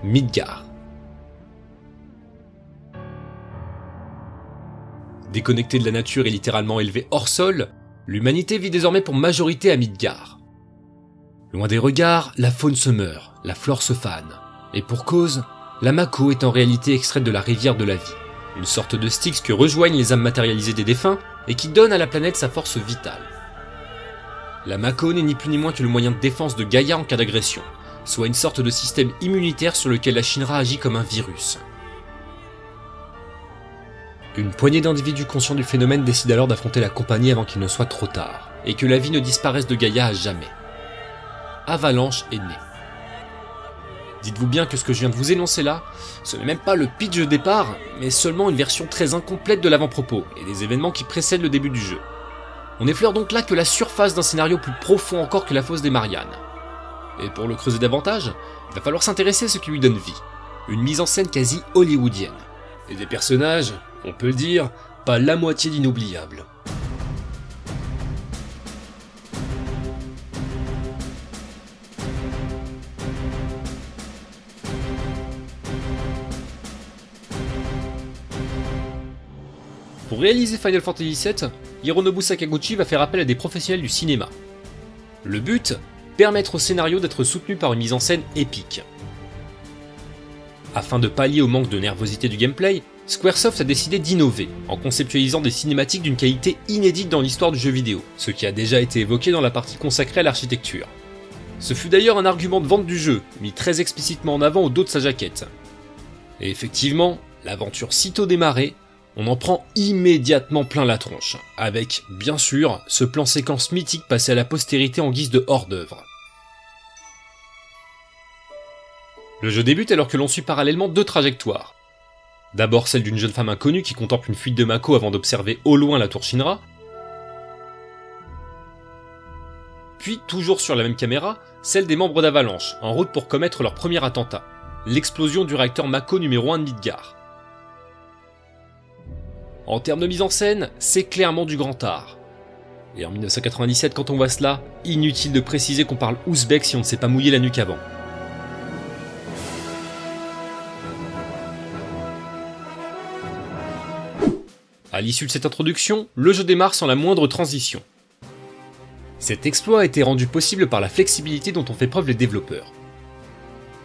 Midgar. Déconnectée de la nature et littéralement élevée hors sol, l'humanité vit désormais pour majorité à Midgar. Loin des regards, la faune se meurt, la flore se fane, et pour cause, la Mako est en réalité extraite de la rivière de la vie, une sorte de Styx que rejoignent les âmes matérialisées des défunts et qui donne à la planète sa force vitale. La Mako n'est ni plus ni moins que le moyen de défense de Gaïa en cas d'agression, soit une sorte de système immunitaire sur lequel la Shinra agit comme un virus. Une poignée d'individus conscients du phénomène décide alors d'affronter la compagnie avant qu'il ne soit trop tard, et que la vie ne disparaisse de Gaïa à jamais. Avalanche est née. Dites-vous bien que ce que je viens de vous énoncer là, ce n'est même pas le pitch de départ, mais seulement une version très incomplète de l'avant-propos et des événements qui précèdent le début du jeu. On effleure donc là que la surface d'un scénario plus profond encore que la fosse des Mariannes. Et pour le creuser davantage, il va falloir s'intéresser à ce qui lui donne vie. Une mise en scène quasi hollywoodienne. Et des personnages, on peut dire, pas la moitié d'inoubliables. Pour réaliser Final Fantasy VII, Hironobu Sakaguchi va faire appel à des professionnels du cinéma. Le but Permettre au scénario d'être soutenu par une mise en scène épique. Afin de pallier au manque de nervosité du gameplay, Squaresoft a décidé d'innover en conceptualisant des cinématiques d'une qualité inédite dans l'histoire du jeu vidéo, ce qui a déjà été évoqué dans la partie consacrée à l'architecture. Ce fut d'ailleurs un argument de vente du jeu, mis très explicitement en avant au dos de sa jaquette. Et effectivement, l'aventure sitôt démarrée, on en prend immédiatement plein la tronche, avec, bien sûr, ce plan séquence mythique passé à la postérité en guise de hors-d'œuvre. Le jeu débute alors que l'on suit parallèlement deux trajectoires. D'abord celle d'une jeune femme inconnue qui contemple une fuite de Mako avant d'observer au loin la tour Shinra. Puis, toujours sur la même caméra, celle des membres d'Avalanche, en route pour commettre leur premier attentat, l'explosion du réacteur Mako numéro 1 de Midgar. En termes de mise en scène, c'est clairement du grand art. Et en 1997, quand on voit cela, inutile de préciser qu'on parle ouzbek si on ne s'est pas mouillé la nuque avant. À l'issue de cette introduction, le jeu démarre sans la moindre transition. Cet exploit a été rendu possible par la flexibilité dont ont fait preuve les développeurs.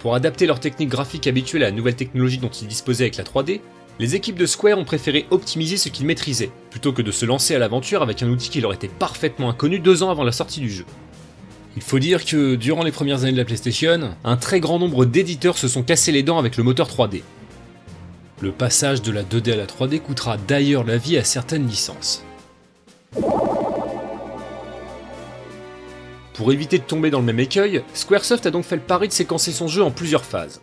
Pour adapter leur technique graphique habituelle à la nouvelle technologie dont ils disposaient avec la 3D, les équipes de Square ont préféré optimiser ce qu'ils maîtrisaient, plutôt que de se lancer à l'aventure avec un outil qui leur était parfaitement inconnu deux ans avant la sortie du jeu. Il faut dire que, durant les premières années de la PlayStation, un très grand nombre d'éditeurs se sont cassés les dents avec le moteur 3D. Le passage de la 2D à la 3D coûtera d'ailleurs la vie à certaines licences. Pour éviter de tomber dans le même écueil, Squaresoft a donc fait le pari de séquencer son jeu en plusieurs phases.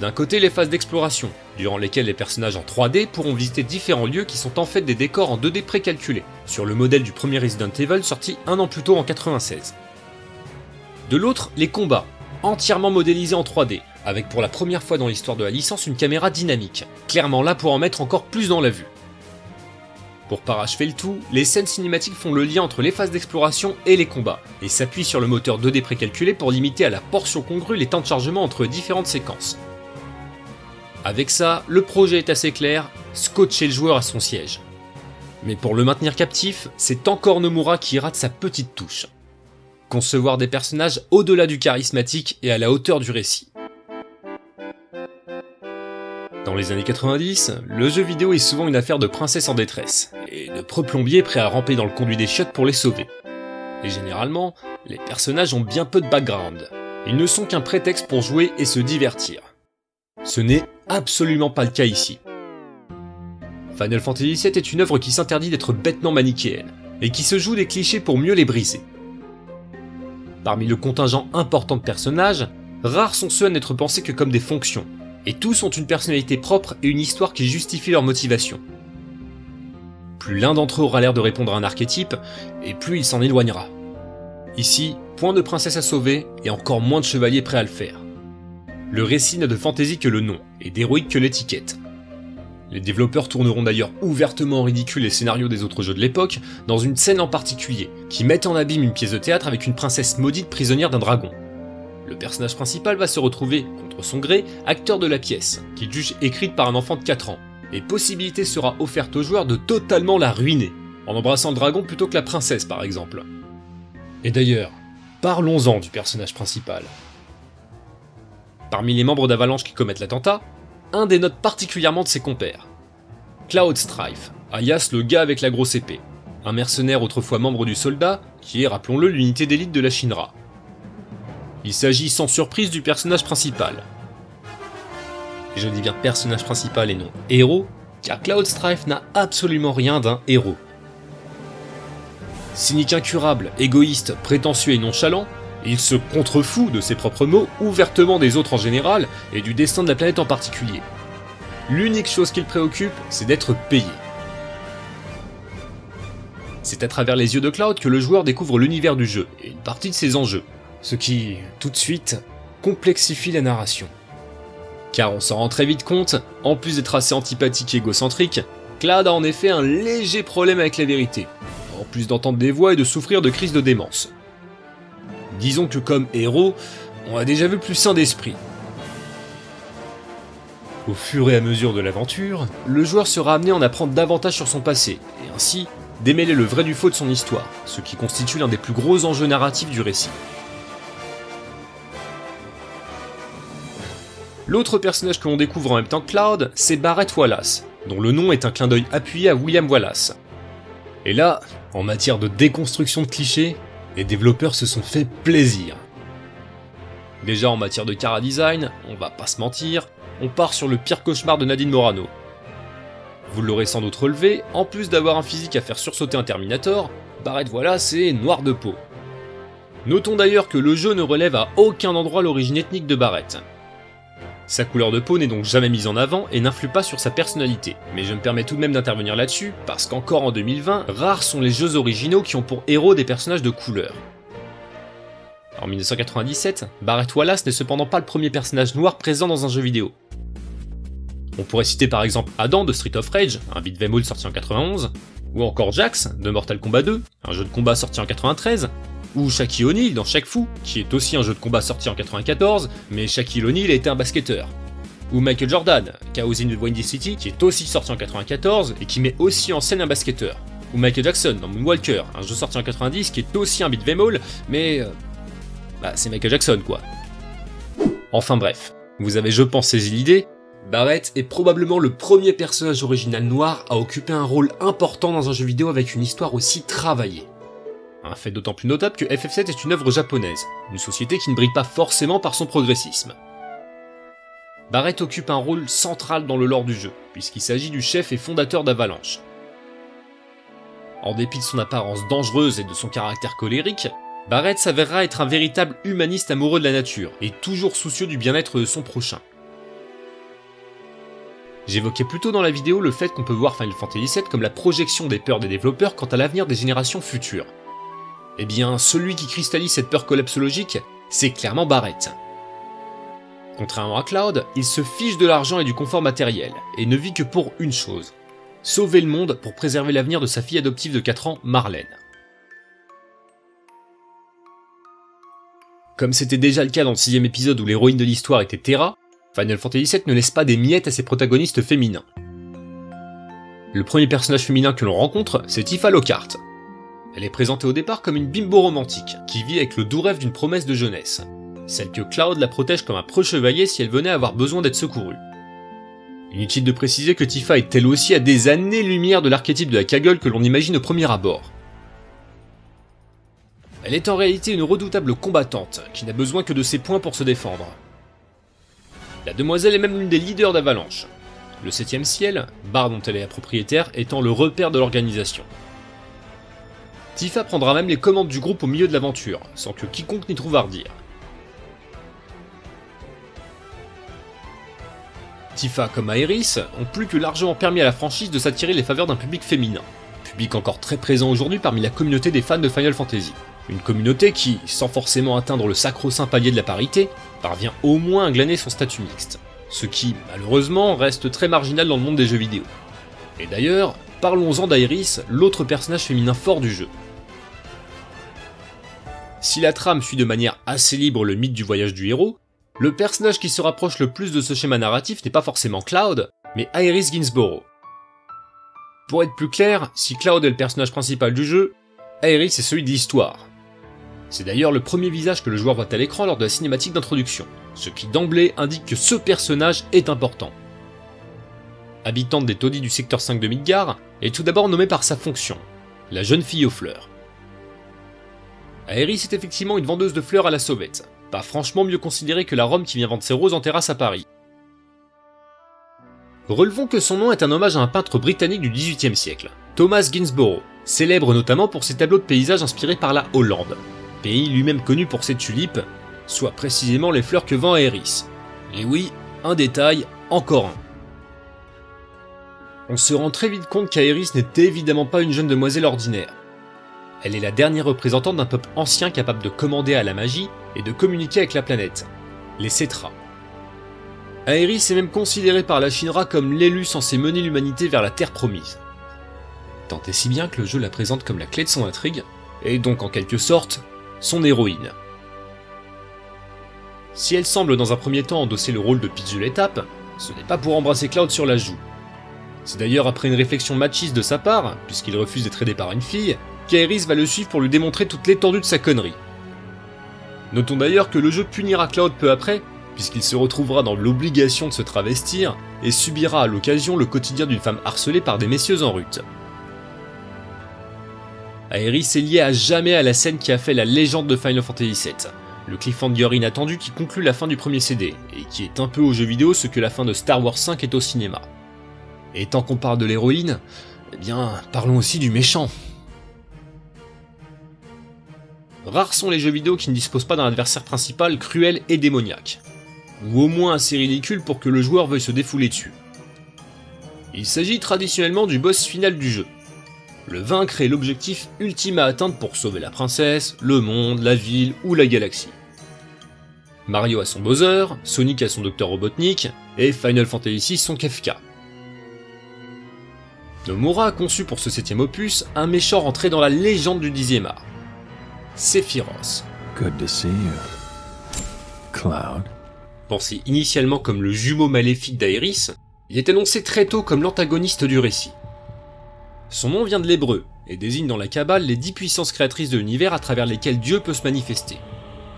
D'un côté, les phases d'exploration, durant lesquelles les personnages en 3D pourront visiter différents lieux qui sont en fait des décors en 2D précalculés, sur le modèle du premier Resident Evil sorti un an plus tôt en 96. De l'autre, les combats, entièrement modélisés en 3D, avec pour la première fois dans l'histoire de la licence une caméra dynamique, clairement là pour en mettre encore plus dans la vue. Pour parachever le tout, les scènes cinématiques font le lien entre les phases d'exploration et les combats, et s'appuient sur le moteur 2D précalculé pour limiter à la portion congrue les temps de chargement entre différentes séquences. Avec ça, le projet est assez clair, scotcher le joueur à son siège. Mais pour le maintenir captif, c'est encore Nomura qui rate sa petite touche. Concevoir des personnages au-delà du charismatique et à la hauteur du récit. Dans les années 90, le jeu vidéo est souvent une affaire de princesse en détresse, et de preux plombiers prêts à ramper dans le conduit des chiottes pour les sauver. Et généralement, les personnages ont bien peu de background. Ils ne sont qu'un prétexte pour jouer et se divertir. Ce n'est absolument pas le cas ici. Final Fantasy VII est une œuvre qui s'interdit d'être bêtement manichéenne, et qui se joue des clichés pour mieux les briser. Parmi le contingent important de personnages, rares sont ceux à n'être pensés que comme des fonctions, et tous ont une personnalité propre et une histoire qui justifie leur motivation. Plus l'un d'entre eux aura l'air de répondre à un archétype, et plus il s'en éloignera. Ici, point de princesse à sauver et encore moins de chevaliers prêts à le faire. Le récit n'a de fantaisie que le nom et d'héroïque que l'étiquette. Les développeurs tourneront d'ailleurs ouvertement en ridicule les scénarios des autres jeux de l'époque dans une scène en particulier, qui met en abîme une pièce de théâtre avec une princesse maudite prisonnière d'un dragon. Le personnage principal va se retrouver, contre son gré, acteur de la pièce, qu'il juge écrite par un enfant de 4 ans, et possibilité sera offerte au joueur de totalement la ruiner, en embrassant le dragon plutôt que la princesse par exemple. Et d'ailleurs, parlons-en du personnage principal. Parmi les membres d'Avalanche qui commettent l'attentat, un dénote particulièrement de ses compères. Cloud Strife, alias le gars avec la grosse épée, un mercenaire autrefois membre du soldat, qui est, rappelons-le, l'unité d'élite de la Shinra. Il s'agit sans surprise du personnage principal. Et je dis bien personnage principal et non héros, car Cloud Strife n'a absolument rien d'un héros. Cynique incurable, égoïste, prétentieux et nonchalant, il se contrefout de ses propres mots, ouvertement des autres en général, et du destin de la planète en particulier. L'unique chose qui le préoccupe, c'est d'être payé. C'est à travers les yeux de Cloud que le joueur découvre l'univers du jeu, et une partie de ses enjeux, ce qui, tout de suite, complexifie la narration. Car on s'en rend très vite compte, en plus d'être assez antipathique et égocentrique, Cloud a en effet un léger problème avec la vérité, en plus d'entendre des voix et de souffrir de crises de démence. Disons que comme héros, on a déjà vu plus sain d'esprit. Au fur et à mesure de l'aventure, le joueur sera amené à en apprendre davantage sur son passé, et ainsi démêler le vrai du faux de son histoire, ce qui constitue l'un des plus gros enjeux narratifs du récit. L'autre personnage que l'on découvre en même temps que Cloud, c'est Barrett Wallace, dont le nom est un clin d'œil appuyé à William Wallace. Et là, en matière de déconstruction de clichés, les développeurs se sont fait plaisir. Déjà en matière de cara design, on va pas se mentir, on part sur le pire cauchemar de Nadine Morano. Vous l'aurez sans doute relevé, en plus d'avoir un physique à faire sursauter un Terminator, Barrett voilà c'est noir de peau. Notons d'ailleurs que le jeu ne relève à aucun endroit l'origine ethnique de Barrett. Sa couleur de peau n'est donc jamais mise en avant et n'influe pas sur sa personnalité, mais je me permets tout de même d'intervenir là-dessus, parce qu'encore en 2020, rares sont les jeux originaux qui ont pour héros des personnages de couleur. En 1997, Barrett Wallace n'est cependant pas le premier personnage noir présent dans un jeu vidéo. On pourrait citer par exemple Adam de Street of Rage, un beat'em all sorti en 91, ou encore Jax de Mortal Kombat 2, un jeu de combat sorti en 93, ou Shaquille O'Neal dans Shaq Fu, qui est aussi un jeu de combat sorti en 94, mais Shaquille O'Neal était un basketteur. Ou Michael Jordan, Chaos in the Windy City, qui est aussi sorti en 94 et qui met aussi en scène un basketteur. Ou Michael Jackson dans Moonwalker, un jeu sorti en 90 qui est aussi un beat'em all, mais... Euh, bah c'est Michael Jackson quoi. Enfin bref, vous avez je pense saisi l'idée, Barrett est probablement le premier personnage original noir à occuper un rôle important dans un jeu vidéo avec une histoire aussi travaillée. Un fait d'autant plus notable que FF7 est une œuvre japonaise, une société qui ne brille pas forcément par son progressisme. Barrett occupe un rôle central dans le lore du jeu, puisqu'il s'agit du chef et fondateur d'Avalanche. En dépit de son apparence dangereuse et de son caractère colérique, Barrett s'avérera être un véritable humaniste amoureux de la nature, et toujours soucieux du bien-être de son prochain. J'évoquais plus tôt dans la vidéo le fait qu'on peut voir Final Fantasy VII comme la projection des peurs des développeurs quant à l'avenir des générations futures. Eh bien, celui qui cristallise cette peur collapsologique, c'est clairement Barrett. Contrairement à Cloud, il se fiche de l'argent et du confort matériel, et ne vit que pour une chose, sauver le monde pour préserver l'avenir de sa fille adoptive de 4 ans, Marlène. Comme c'était déjà le cas dans le sixième épisode où l'héroïne de l'histoire était Terra, Final Fantasy VII ne laisse pas des miettes à ses protagonistes féminins. Le premier personnage féminin que l'on rencontre, c'est Tifa Lockhart, elle est présentée au départ comme une bimbo romantique, qui vit avec le doux rêve d'une promesse de jeunesse, celle que Cloud la protège comme un preux chevalier si elle venait avoir besoin d'être secourue. Inutile de préciser que Tifa est elle aussi à des années-lumière de l'archétype de la Kaggle que l'on imagine au premier abord. Elle est en réalité une redoutable combattante, qui n'a besoin que de ses points pour se défendre. La demoiselle est même l'une des leaders d'Avalanche. Le septième ciel, bar dont elle est la propriétaire, étant le repère de l'organisation. Tifa prendra même les commandes du groupe au milieu de l'aventure, sans que quiconque n'y trouve à redire. Tifa comme Aeris ont plus que largement permis à la franchise de s'attirer les faveurs d'un public féminin, public encore très présent aujourd'hui parmi la communauté des fans de Final Fantasy. Une communauté qui, sans forcément atteindre le sacro-saint palier de la parité, parvient au moins à glaner son statut mixte. Ce qui, malheureusement, reste très marginal dans le monde des jeux vidéo. Et d'ailleurs, parlons-en d'Aeris, l'autre personnage féminin fort du jeu. Si la trame suit de manière assez libre le mythe du voyage du héros, le personnage qui se rapproche le plus de ce schéma narratif n'est pas forcément Cloud, mais Aeris Ginsborough. Pour être plus clair, si Cloud est le personnage principal du jeu, Aeris est celui de l'histoire. C'est d'ailleurs le premier visage que le joueur voit à l'écran lors de la cinématique d'introduction, ce qui d'emblée indique que ce personnage est important. Habitante des taudis du secteur 5 de Midgar, est tout d'abord nommée par sa fonction, la jeune fille aux fleurs. Aeris est effectivement une vendeuse de fleurs à la sauvette, pas franchement mieux considérée que la Rome qui vient vendre ses roses en terrasse à Paris. Relevons que son nom est un hommage à un peintre britannique du XVIIIe siècle, Thomas Ginsborough, célèbre notamment pour ses tableaux de paysages inspirés par la Hollande, pays lui-même connu pour ses tulipes, soit précisément les fleurs que vend Aeris. Et oui, un détail, encore un. On se rend très vite compte qu'Aeris n'est évidemment pas une jeune demoiselle ordinaire. Elle est la dernière représentante d'un peuple ancien capable de commander à la magie et de communiquer avec la planète, les Cetras. Aeris est même considérée par la Shinra comme l'élu censé mener l'humanité vers la Terre promise. Tant et si bien que le jeu la présente comme la clé de son intrigue, et donc en quelque sorte, son héroïne. Si elle semble dans un premier temps endosser le rôle de de l'étape, ce n'est pas pour embrasser Cloud sur la joue. C'est d'ailleurs après une réflexion machiste de sa part, puisqu'il refuse d'être aidé par une fille, qu'Aeris va le suivre pour lui démontrer toute l'étendue de sa connerie. Notons d'ailleurs que le jeu punira Cloud peu après, puisqu'il se retrouvera dans l'obligation de se travestir et subira à l'occasion le quotidien d'une femme harcelée par des messieurs en rute. Aeris est lié à jamais à la scène qui a fait la légende de Final Fantasy VII, le cliffhanger inattendu qui conclut la fin du premier CD, et qui est un peu au jeu vidéo ce que la fin de Star Wars 5 est au cinéma. Et tant qu'on parle de l'héroïne, eh bien, parlons aussi du méchant. Rares sont les jeux vidéo qui ne disposent pas d'un adversaire principal cruel et démoniaque, ou au moins assez ridicule pour que le joueur veuille se défouler dessus. Il s'agit traditionnellement du boss final du jeu. Le vaincre est l'objectif ultime à atteindre pour sauver la princesse, le monde, la ville ou la galaxie. Mario a son Bowser, Sonic a son Dr Robotnik, et Final Fantasy son Kefka. Nomura a conçu pour ce septième opus un méchant rentré dans la légende du dixième art. Sephiroth. Good to see you. Cloud. Pensé initialement comme le jumeau maléfique d'Aeris, il est annoncé très tôt comme l'antagoniste du récit. Son nom vient de l'hébreu et désigne dans la Kabbale les dix puissances créatrices de l'univers à travers lesquelles Dieu peut se manifester.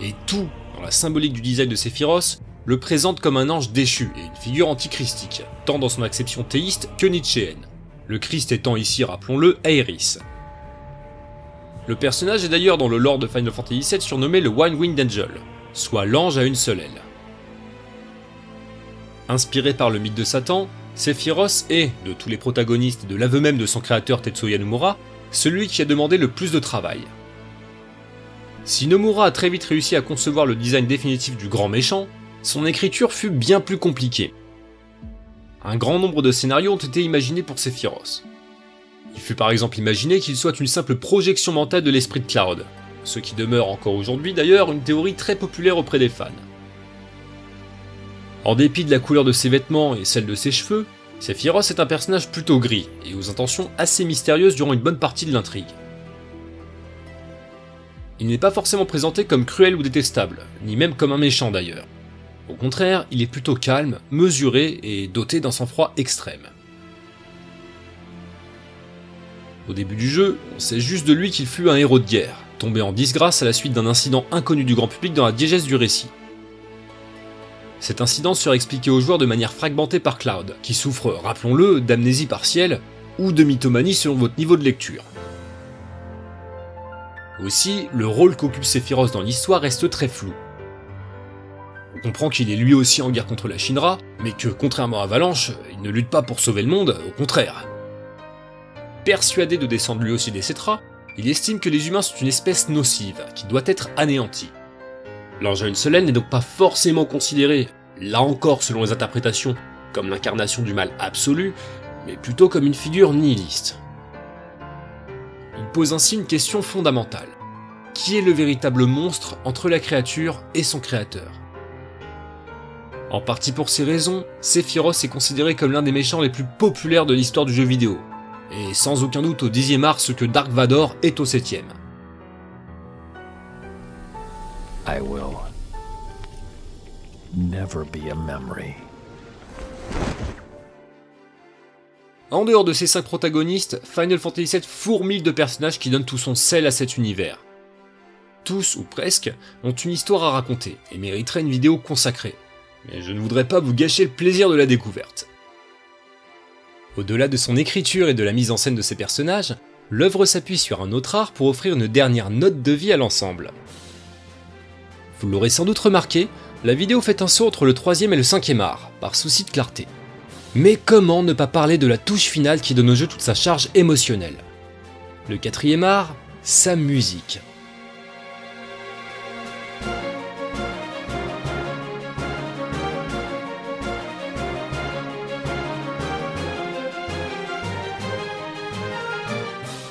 Et tout, dans la symbolique du design de Sephiroth, le présente comme un ange déchu et une figure antichristique, tant dans son acception théiste que nietzschéenne. Le Christ étant ici, rappelons-le, Aeris. Le personnage est d'ailleurs dans le lore de Final Fantasy VII surnommé le One Winged Angel, soit l'ange à une seule aile. Inspiré par le mythe de Satan, Sephiroth est, de tous les protagonistes et de l'aveu même de son créateur Tetsuya Nomura, celui qui a demandé le plus de travail. Si Nomura a très vite réussi à concevoir le design définitif du grand méchant, son écriture fut bien plus compliquée. Un grand nombre de scénarios ont été imaginés pour Sephiroth. Il fut par exemple imaginé qu'il soit une simple projection mentale de l'esprit de Cloud, ce qui demeure encore aujourd'hui d'ailleurs une théorie très populaire auprès des fans. En dépit de la couleur de ses vêtements et celle de ses cheveux, Sephiroth est un personnage plutôt gris et aux intentions assez mystérieuses durant une bonne partie de l'intrigue. Il n'est pas forcément présenté comme cruel ou détestable, ni même comme un méchant d'ailleurs. Au contraire, il est plutôt calme, mesuré et doté d'un sang-froid extrême. Au début du jeu, on sait juste de lui qu'il fut un héros de guerre, tombé en disgrâce à la suite d'un incident inconnu du grand public dans la diégèse du récit. Cet incident sera expliqué aux joueurs de manière fragmentée par Cloud, qui souffre, rappelons-le, d'amnésie partielle ou de mythomanie selon votre niveau de lecture. Aussi, le rôle qu'occupe Sephiroth dans l'histoire reste très flou. On comprend qu'il est lui aussi en guerre contre la Shinra, mais que contrairement à Avalanche, il ne lutte pas pour sauver le monde, au contraire. Persuadé de descendre lui aussi des Cetras, il estime que les humains sont une espèce nocive, qui doit être anéantie. Seule aile n'est donc pas forcément considéré, là encore selon les interprétations, comme l'incarnation du mal absolu, mais plutôt comme une figure nihiliste. Il pose ainsi une question fondamentale. qui est le véritable monstre entre la créature et son créateur? En partie pour ces raisons, Sephiroth est considéré comme l'un des méchants les plus populaires de l'histoire du jeu vidéo, et sans aucun doute au dixième art ce que Dark Vador est au septième. I will never be a memory. En dehors de ces cinq protagonistes, Final Fantasy VII fourmille de personnages qui donnent tout son sel à cet univers. Tous, ou presque, ont une histoire à raconter et mériteraient une vidéo consacrée. Mais je ne voudrais pas vous gâcher le plaisir de la découverte. Au-delà de son écriture et de la mise en scène de ses personnages, l'œuvre s'appuie sur un autre art pour offrir une dernière note de vie à l'ensemble. Vous l'aurez sans doute remarqué, la vidéo fait un saut entre le troisième et le cinquième art, par souci de clarté. Mais comment ne pas parler de la touche finale qui donne au jeu toute sa charge émotionnelle? Le quatrième art, sa musique.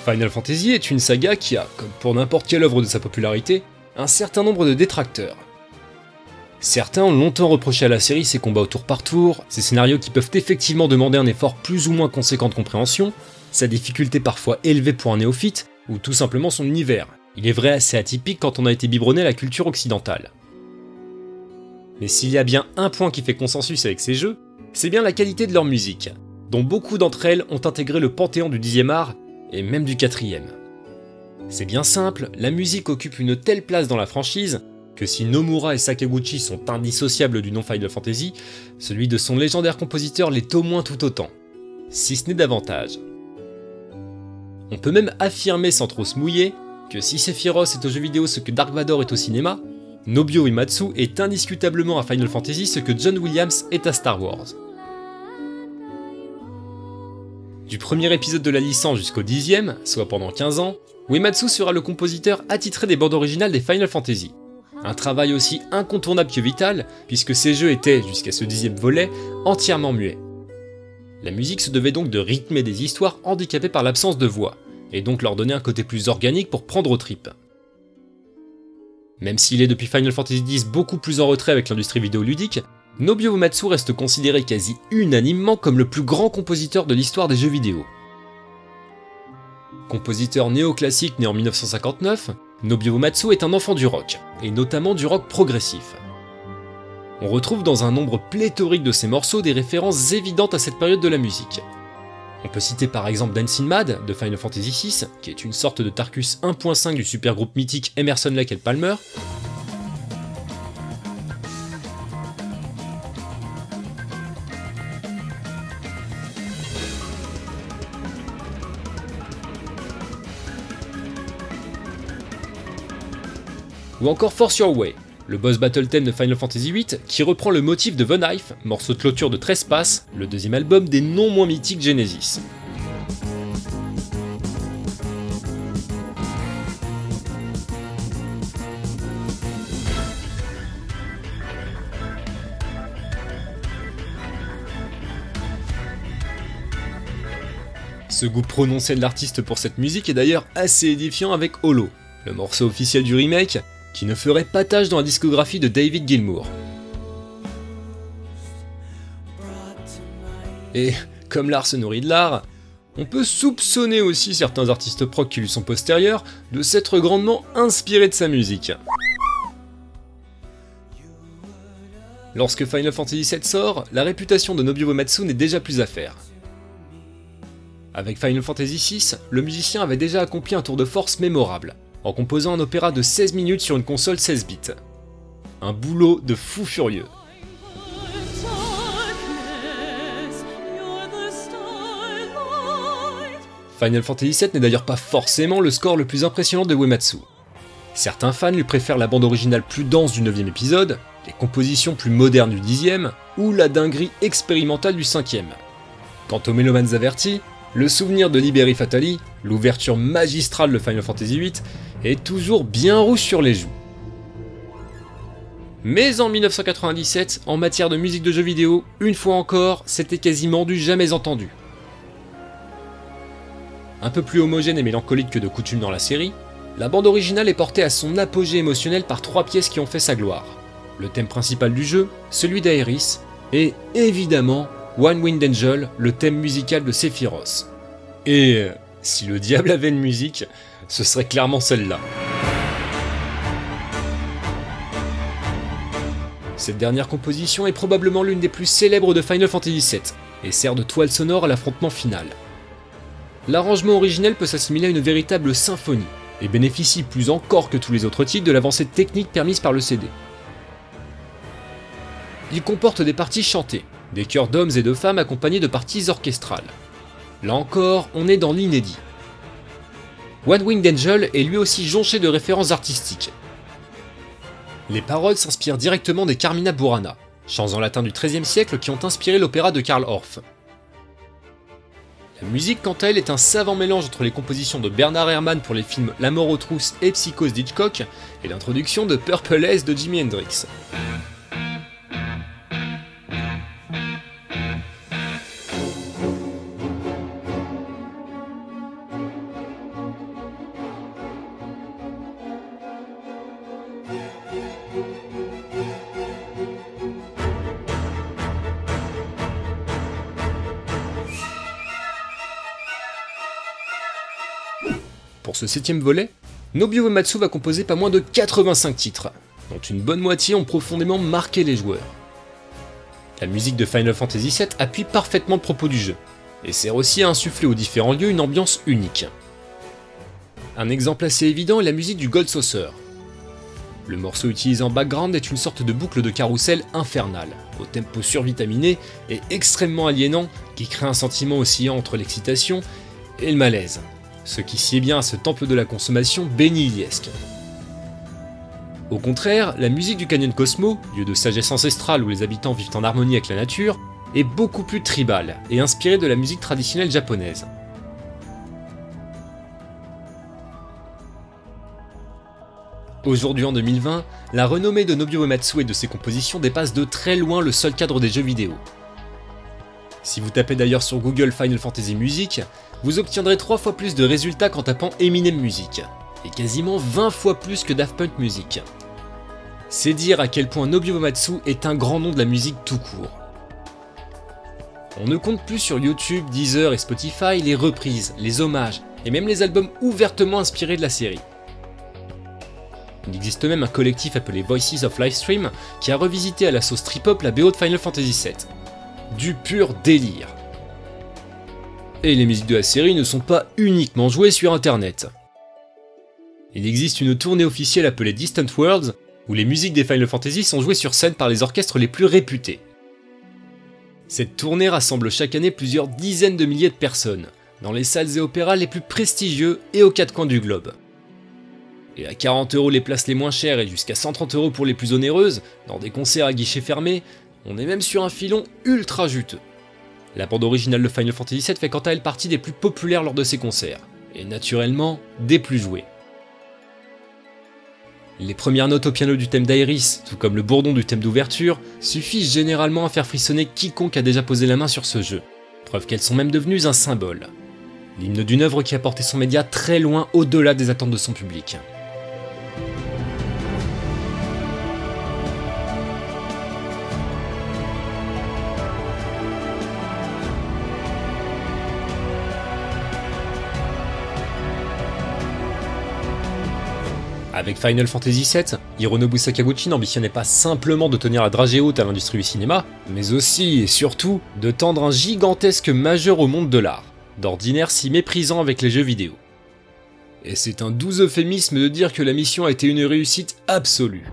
Final Fantasy est une saga qui a, comme pour n'importe quelle œuvre de sa popularité, un certain nombre de détracteurs. Certains ont longtemps reproché à la série ses combats au tour par tour, ses scénarios qui peuvent effectivement demander un effort plus ou moins conséquent de compréhension, sa difficulté parfois élevée pour un néophyte, ou tout simplement son univers. Il est vrai assez atypique quand on a été biberonné à la culture occidentale. Mais s'il y a bien un point qui fait consensus avec ces jeux, c'est bien la qualité de leur musique, dont beaucoup d'entre elles ont intégré le panthéon du dixième art et même du quatrième. C'est bien simple, la musique occupe une telle place dans la franchise que si Nomura et Sakaguchi sont indissociables du nom Final Fantasy, celui de son légendaire compositeur l'est au moins tout autant, si ce n'est davantage. On peut même affirmer sans trop se mouiller que si Sephiroth est au jeu vidéo ce que Dark Vador est au cinéma, Nobuo Uematsu est indiscutablement à Final Fantasy ce que John Williams est à Star Wars. Du premier épisode de la licence jusqu'au dixième, soit pendant 15 ans, Uematsu sera le compositeur attitré des bandes originales des Final Fantasy. Un travail aussi incontournable que vital, puisque ces jeux étaient, jusqu'à ce dixième volet, entièrement muets. La musique se devait donc de rythmer des histoires handicapées par l'absence de voix, et donc leur donner un côté plus organique pour prendre aux tripes. Même s'il est depuis Final Fantasy X beaucoup plus en retrait avec l'industrie vidéoludique, Nobuo Uematsu reste considéré quasi unanimement comme le plus grand compositeur de l'histoire des jeux vidéo. Compositeur néoclassique né en 1959, Nobuo Uematsu est un enfant du rock, et notamment du rock progressif. On retrouve dans un nombre pléthorique de ses morceaux des références évidentes à cette période de la musique. On peut citer par exemple Dancing Mad de Final Fantasy VI, qui est une sorte de Tarkus 1.5 du supergroupe mythique Emerson Lake et Palmer, ou encore Force Your Way, le boss battle theme de Final Fantasy VIII qui reprend le motif de The Knife, morceau de clôture de Trespass, le deuxième album des non moins mythiques Genesis. Ce goût prononcé de l'artiste pour cette musique est d'ailleurs assez édifiant avec Holo, le morceau officiel du remake, qui ne ferait pas tâche dans la discographie de David Gilmour. Et comme l'art se nourrit de l'art, on peut soupçonner aussi certains artistes proc qui lui sont postérieurs de s'être grandement inspirés de sa musique. Lorsque Final Fantasy VII sort, la réputation de Nobuo Uematsu n'est déjà plus à faire. Avec Final Fantasy VI, le musicien avait déjà accompli un tour de force mémorable, en composant un opéra de 16 minutes sur une console 16 bits. Un boulot de fou furieux. Final Fantasy VII n'est d'ailleurs pas forcément le score le plus impressionnant de Uematsu. Certains fans lui préfèrent la bande originale plus dense du 9 épisode, les compositions plus modernes du 10 ou la dinguerie expérimentale du 5 Quant aux mélomanes avertis, le souvenir de Liberi Fatali, l'ouverture magistrale de Final Fantasy VIII, est toujours bien rouge sur les joues. Mais en 1997, en matière de musique de jeux vidéo, une fois encore, c'était quasiment du jamais entendu. Un peu plus homogène et mélancolique que de coutume dans la série, La bande originale est portée à son apogée émotionnel par trois pièces qui ont fait sa gloire. Le thème principal du jeu, celui d'Aeris, et évidemment One Wind Angel, le thème musical de Sephiroth. Et euh, si le diable avait une musique, ce serait clairement celle-là. Cette dernière composition est probablement l'une des plus célèbres de Final Fantasy VII, et sert de toile sonore à l'affrontement final. L'arrangement originel peut s'assimiler à une véritable symphonie, et bénéficie plus encore que tous les autres titres de l'avancée technique permise par le CD. Il comporte des parties chantées, des chœurs d'hommes et de femmes accompagnés de parties orchestrales. Là encore, on est dans l'inédit. One Winged Angel est lui aussi jonché de références artistiques. Les paroles s'inspirent directement des Carmina Burana, chants en latin du XIIIe siècle qui ont inspiré l'opéra de Karl Orff. La musique, quant à elle, est un savant mélange entre les compositions de Bernard Herrmann pour les films La mort aux trousses et Psychose d'Hitchcock et l'introduction de Purple Haze de Jimi Hendrix. Ce septième volet, Nobuo Uematsu va composer pas moins de 85 titres, dont une bonne moitié ont profondément marqué les joueurs. La musique de Final Fantasy VII appuie parfaitement le propos du jeu, et sert aussi à insuffler aux différents lieux une ambiance unique. Un exemple assez évident est la musique du Gold Saucer. Le morceau utilisé en background est une sorte de boucle de carrousel infernale, au tempo survitaminé et extrêmement aliénant qui crée un sentiment oscillant entre l'excitation et le malaise, ce qui sied bien à ce temple de la consommation béni-iliesque. Au contraire, la musique du Canyon Cosmo, lieu de sagesse ancestrale où les habitants vivent en harmonie avec la nature, est beaucoup plus tribale et inspirée de la musique traditionnelle japonaise. Aujourd'hui en 2020, la renommée de Nobuo Uematsu et de ses compositions dépasse de très loin le seul cadre des jeux vidéo. Si vous tapez d'ailleurs sur Google Final Fantasy Music, vous obtiendrez 3 fois plus de résultats qu'en tapant Eminem Music, et quasiment 20 fois plus que Daft Punk Music. C'est dire à quel point Nobuo Uematsu est un grand nom de la musique tout court. On ne compte plus sur YouTube, Deezer et Spotify les reprises, les hommages, et même les albums ouvertement inspirés de la série. Il existe même un collectif appelé Voices of Livestream qui a revisité à la sauce trip-hop la BO de Final Fantasy VII. Du pur délire. Et les musiques de la série ne sont pas uniquement jouées sur internet. Il existe une tournée officielle appelée Distant Worlds où les musiques des Final Fantasy sont jouées sur scène par les orchestres les plus réputés. Cette tournée rassemble chaque année plusieurs dizaines de milliers de personnes, dans les salles et opéras les plus prestigieux et aux quatre coins du globe. Et à 40 euros les places les moins chères et jusqu'à 130 euros pour les plus onéreuses, dans des concerts à guichets fermés, on est même sur un filon ultra juteux. La bande originale de Final Fantasy VII fait quant à elle partie des plus populaires lors de ces concerts, et naturellement des plus joués. Les premières notes au piano du thème d'Aeris, tout comme le bourdon du thème d'ouverture, suffisent généralement à faire frissonner quiconque a déjà posé la main sur ce jeu, preuve qu'elles sont même devenues un symbole. L'hymne d'une œuvre qui a porté son média très loin au-delà des attentes de son public. Avec Final Fantasy VII, Hironobu Sakaguchi n'ambitionnait pas simplement de tenir la dragée haute à l'industrie du cinéma, mais aussi et surtout de tendre un gigantesque majeur au monde de l'art, d'ordinaire si méprisant avec les jeux vidéo. Et c'est un doux euphémisme de dire que la mission a été une réussite absolue.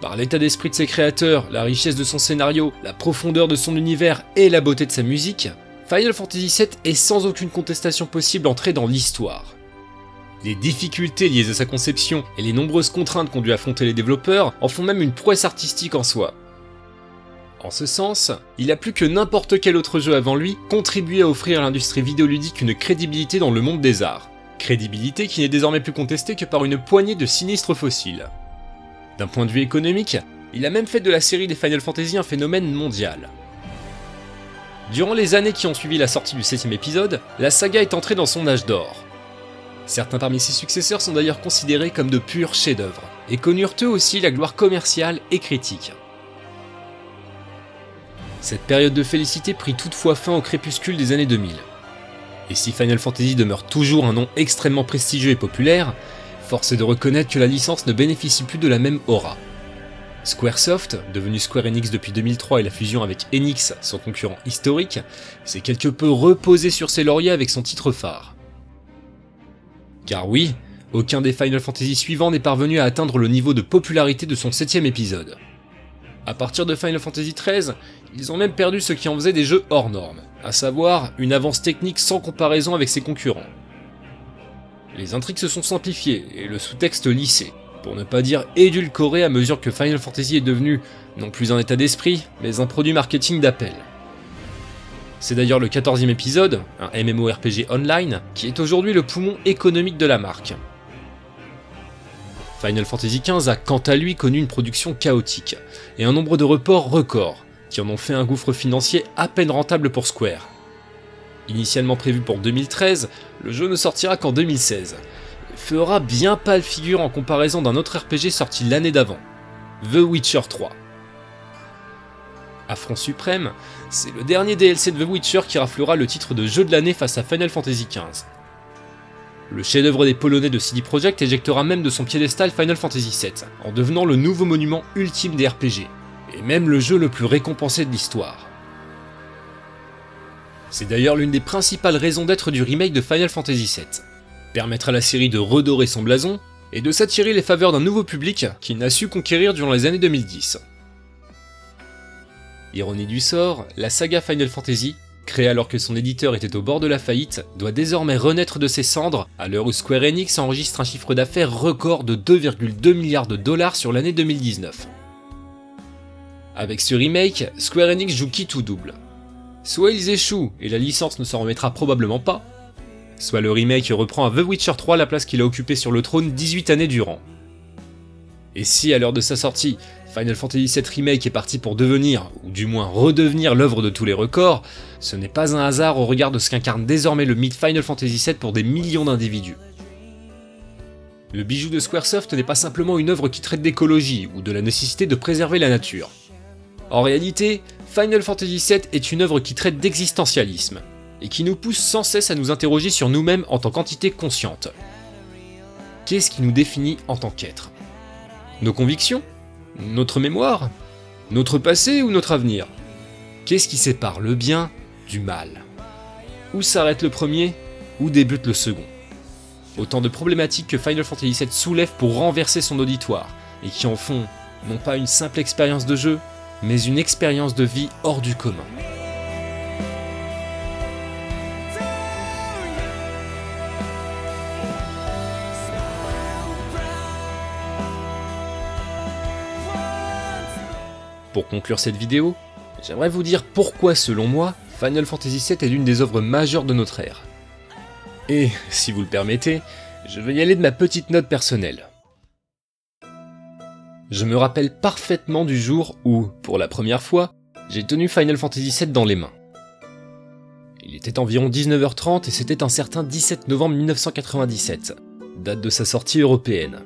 Par l'état d'esprit de ses créateurs, la richesse de son scénario, la profondeur de son univers et la beauté de sa musique, Final Fantasy VII est sans aucune contestation possible entré dans l'histoire. Les difficultés liées à sa conception et les nombreuses contraintes qu'ont dû affronter les développeurs en font même une prouesse artistique en soi. En ce sens, il a plus que n'importe quel autre jeu avant lui contribué à offrir à l'industrie vidéoludique une crédibilité dans le monde des arts. Crédibilité qui n'est désormais plus contestée que par une poignée de sinistres fossiles. D'un point de vue économique, il a même fait de la série des Final Fantasy un phénomène mondial. Durant les années qui ont suivi la sortie du 7ème épisode, la saga est entrée dans son âge d'or. Certains parmi ses successeurs sont d'ailleurs considérés comme de purs chefs-d'œuvre, et connurent eux aussi la gloire commerciale et critique. Cette période de félicité prit toutefois fin au crépuscule des années 2000. Et si Final Fantasy demeure toujours un nom extrêmement prestigieux et populaire, force est de reconnaître que la licence ne bénéficie plus de la même aura. Squaresoft, devenu Square Enix depuis 2003 et la fusion avec Enix, son concurrent historique, s'est quelque peu reposé sur ses lauriers avec son titre phare. Car oui, aucun des Final Fantasy suivants n'est parvenu à atteindre le niveau de popularité de son septième épisode. À partir de Final Fantasy XIII, ils ont même perdu ce qui en faisait des jeux hors normes, à savoir une avance technique sans comparaison avec ses concurrents. Les intrigues se sont simplifiées et le sous-texte lissé, pour ne pas dire édulcoré à mesure que Final Fantasy est devenu non plus un état d'esprit, mais un produit marketing d'appel. C'est d'ailleurs le 14e épisode, un MMORPG online, qui est aujourd'hui le poumon économique de la marque. Final Fantasy XV a quant à lui connu une production chaotique, et un nombre de reports records, qui en ont fait un gouffre financier à peine rentable pour Square. Initialement prévu pour 2013, le jeu ne sortira qu'en 2016, fera bien pâle figure en comparaison d'un autre RPG sorti l'année d'avant, The Witcher 3. Affront suprême, c'est le dernier DLC de The Witcher qui raflera le titre de jeu de l'année face à Final Fantasy XV. Le chef-d'œuvre des Polonais de CD Projekt éjectera même de son piédestal Final Fantasy VII, en devenant le nouveau monument ultime des RPG, et même le jeu le plus récompensé de l'histoire. C'est d'ailleurs l'une des principales raisons d'être du remake de Final Fantasy VII permettre à la série de redorer son blason et de s'attirer les faveurs d'un nouveau public qu'il n'a su conquérir durant les années 2010. Ironie du sort, la saga Final Fantasy, créée alors que son éditeur était au bord de la faillite, doit désormais renaître de ses cendres à l'heure où Square Enix enregistre un chiffre d'affaires record de 2,2 milliards de dollars sur l'année 2019. Avec ce remake, Square Enix joue qui tout double? Soit ils échouent et la licence ne s'en remettra probablement pas, soit le remake reprend à The Witcher 3 la place qu'il a occupée sur le trône 18 années durant. Et si à l'heure de sa sortie, Final Fantasy VII Remake est parti pour devenir, ou du moins redevenir l'œuvre de tous les records, ce n'est pas un hasard au regard de ce qu'incarne désormais le mythe Final Fantasy VII pour des millions d'individus. Le bijou de Squaresoft n'est pas simplement une œuvre qui traite d'écologie ou de la nécessité de préserver la nature. En réalité, Final Fantasy VII est une œuvre qui traite d'existentialisme, et qui nous pousse sans cesse à nous interroger sur nous-mêmes en tant qu'entité consciente. Qu'est-ce qui nous définit en tant qu'être? Nos convictions? Notre mémoire Notre passé ou notre avenir. Qu'est-ce qui sépare le bien du mal? Où s'arrête le premier? Où débute le second? Autant de problématiques que Final Fantasy VII soulève pour renverser son auditoire, et qui en font non pas une simple expérience de jeu, mais une expérience de vie hors du commun. Pour conclure cette vidéo, j'aimerais vous dire pourquoi selon moi, Final Fantasy VII est l'une des œuvres majeures de notre ère. Et, si vous le permettez, je vais y aller de ma petite note personnelle. Je me rappelle parfaitement du jour où, pour la première fois, j'ai tenu Final Fantasy VII dans les mains. Il était environ 19h30 et c'était un certain 17 novembre 1997, date de sa sortie européenne.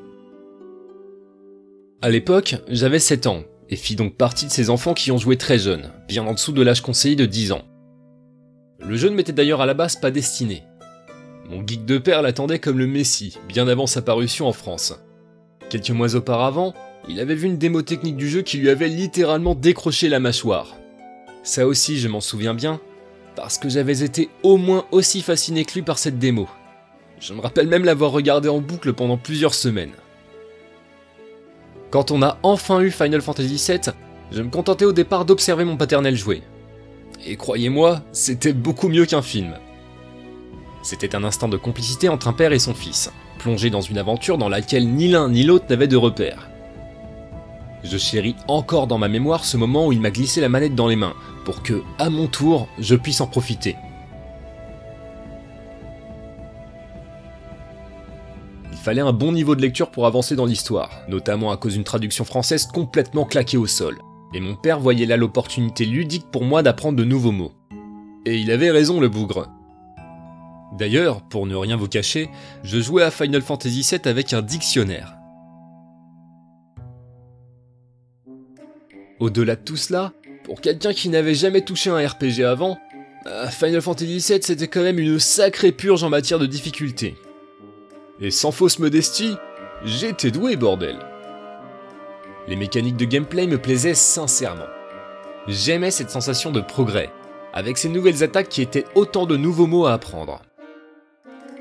À l'époque, j'avais 7 ans, et fit donc partie de ces enfants qui ont joué très jeune, bien en dessous de l'âge conseillé de 10 ans. Le jeu ne m'était d'ailleurs à la base pas destiné. Mon geek de père l'attendait comme le Messie, bien avant sa parution en France. Quelques mois auparavant, il avait vu une démo technique du jeu qui lui avait littéralement décroché la mâchoire. Ça aussi, je m'en souviens bien, parce que j'avais été au moins aussi fasciné que lui par cette démo. Je me rappelle même l'avoir regardé en boucle pendant plusieurs semaines. Quand on a enfin eu Final Fantasy VII, je me contentais au départ d'observer mon paternel jouer. Et croyez-moi, c'était beaucoup mieux qu'un film. C'était un instant de complicité entre un père et son fils, plongé dans une aventure dans laquelle ni l'un ni l'autre n'avaient de repères. Je chéris encore dans ma mémoire ce moment où il m'a glissé la manette dans les mains, pour que, à mon tour, je puisse en profiter. Fallait un bon niveau de lecture pour avancer dans l'histoire, notamment à cause d'une traduction française complètement claquée au sol, et mon père voyait là l'opportunité ludique pour moi d'apprendre de nouveaux mots. Et il avait raison le bougre. D'ailleurs, pour ne rien vous cacher, je jouais à Final Fantasy VII avec un dictionnaire. Au-delà de tout cela, pour quelqu'un qui n'avait jamais touché un RPG avant, euh, Final Fantasy VII c'était quand même une sacrée purge en matière de difficulté. Et sans fausse modestie, j'étais doué bordel. Les mécaniques de gameplay me plaisaient sincèrement. J'aimais cette sensation de progrès, avec ces nouvelles attaques qui étaient autant de nouveaux mots à apprendre.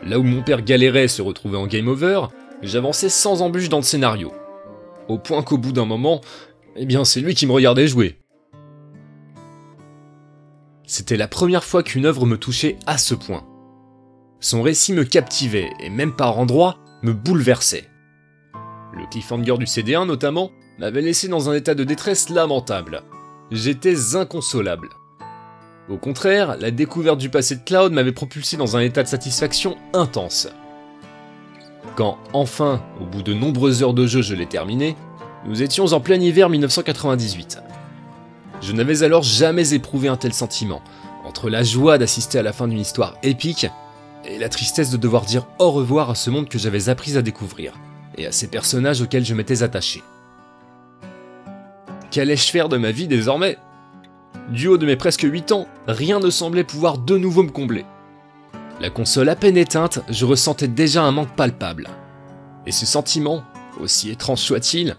Là où mon père galérait se retrouvait en game over, j'avançais sans embûche dans le scénario. Au point qu'au bout d'un moment, eh bien c'est lui qui me regardait jouer. C'était la première fois qu'une œuvre me touchait à ce point. Son récit me captivait et même par endroits me bouleversait. Le cliffhanger du CD1 notamment m'avait laissé dans un état de détresse lamentable. J'étais inconsolable. Au contraire, la découverte du passé de Cloud m'avait propulsé dans un état de satisfaction intense. Quand enfin, au bout de nombreuses heures de jeu, je l'ai terminé, nous étions en plein hiver 1998. Je n'avais alors jamais éprouvé un tel sentiment, entre la joie d'assister à la fin d'une histoire épique et la tristesse de devoir dire au revoir à ce monde que j'avais appris à découvrir, et à ces personnages auxquels je m'étais attaché. Qu'allais-je faire de ma vie désormais? Du haut de mes presque 8 ans, rien ne semblait pouvoir de nouveau me combler. La console à peine éteinte, je ressentais déjà un manque palpable. Et ce sentiment, aussi étrange soit-il,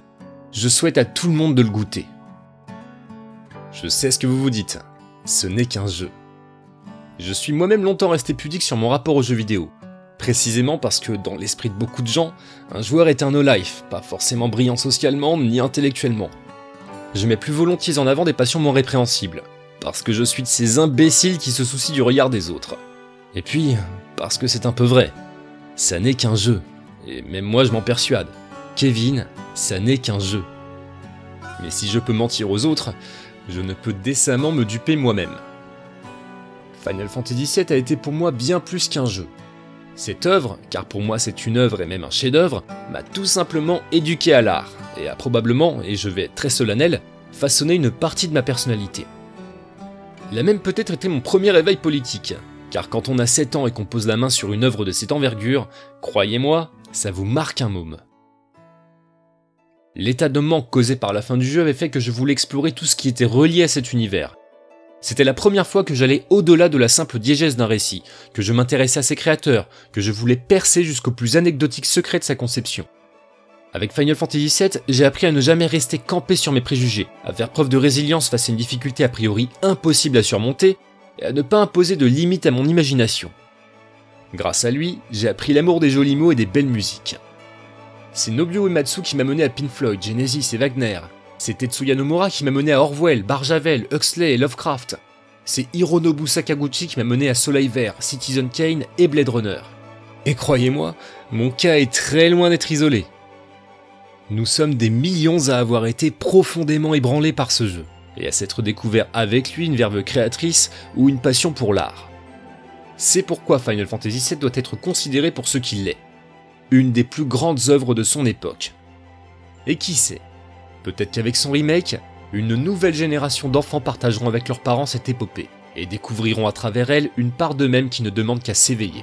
je souhaite à tout le monde de le goûter. Je sais ce que vous vous dites, ce n'est qu'un jeu. Je suis moi-même longtemps resté pudique sur mon rapport aux jeux vidéo, précisément parce que dans l'esprit de beaucoup de gens, un joueur est un no-life, pas forcément brillant socialement ni intellectuellement. Je mets plus volontiers en avant des passions moins répréhensibles, parce que je suis de ces imbéciles qui se soucient du regard des autres. Et puis, parce que c'est un peu vrai, ça n'est qu'un jeu, et même moi je m'en persuade. Kevin, ça n'est qu'un jeu. Mais si je peux mentir aux autres, je ne peux décemment me duper moi-même. Final Fantasy VII a été pour moi bien plus qu'un jeu. Cette œuvre, car pour moi c'est une œuvre et même un chef-d'œuvre, m'a tout simplement éduqué à l'art, et a probablement, et je vais être très solennel, façonné une partie de ma personnalité. Il a même peut-être été mon premier éveil politique, car quand on a 7 ans et qu'on pose la main sur une œuvre de cette envergure, croyez-moi, ça vous marque un môme. L'état de manque causé par la fin du jeu avait fait que je voulais explorer tout ce qui était relié à cet univers. C'était la première fois que j'allais au-delà de la simple diégèse d'un récit, que je m'intéressais à ses créateurs, que je voulais percer jusqu'au plus anecdotique secret de sa conception. Avec Final Fantasy VII, j'ai appris à ne jamais rester campé sur mes préjugés, à faire preuve de résilience face à une difficulté a priori impossible à surmonter, et à ne pas imposer de limites à mon imagination. Grâce à lui, j'ai appris l'amour des jolis mots et des belles musiques. C'est Nobuo Uematsu qui m'a mené à Pink Floyd, Genesis et Wagner. C'est Tetsuya Nomura qui m'a mené à Orwell, Barjavel, Huxley et Lovecraft. C'est Hironobu Sakaguchi qui m'a mené à Soleil Vert, Citizen Kane et Blade Runner. Et croyez-moi, mon cas est très loin d'être isolé. Nous sommes des millions à avoir été profondément ébranlés par ce jeu, et à s'être découvert avec lui une verve créatrice ou une passion pour l'art. C'est pourquoi Final Fantasy VII doit être considéré pour ce qu'il est, une des plus grandes œuvres de son époque. Et qui sait Peut-être qu'avec son remake, une nouvelle génération d'enfants partageront avec leurs parents cette épopée, et découvriront à travers elle une part d'eux-mêmes qui ne demande qu'à s'éveiller.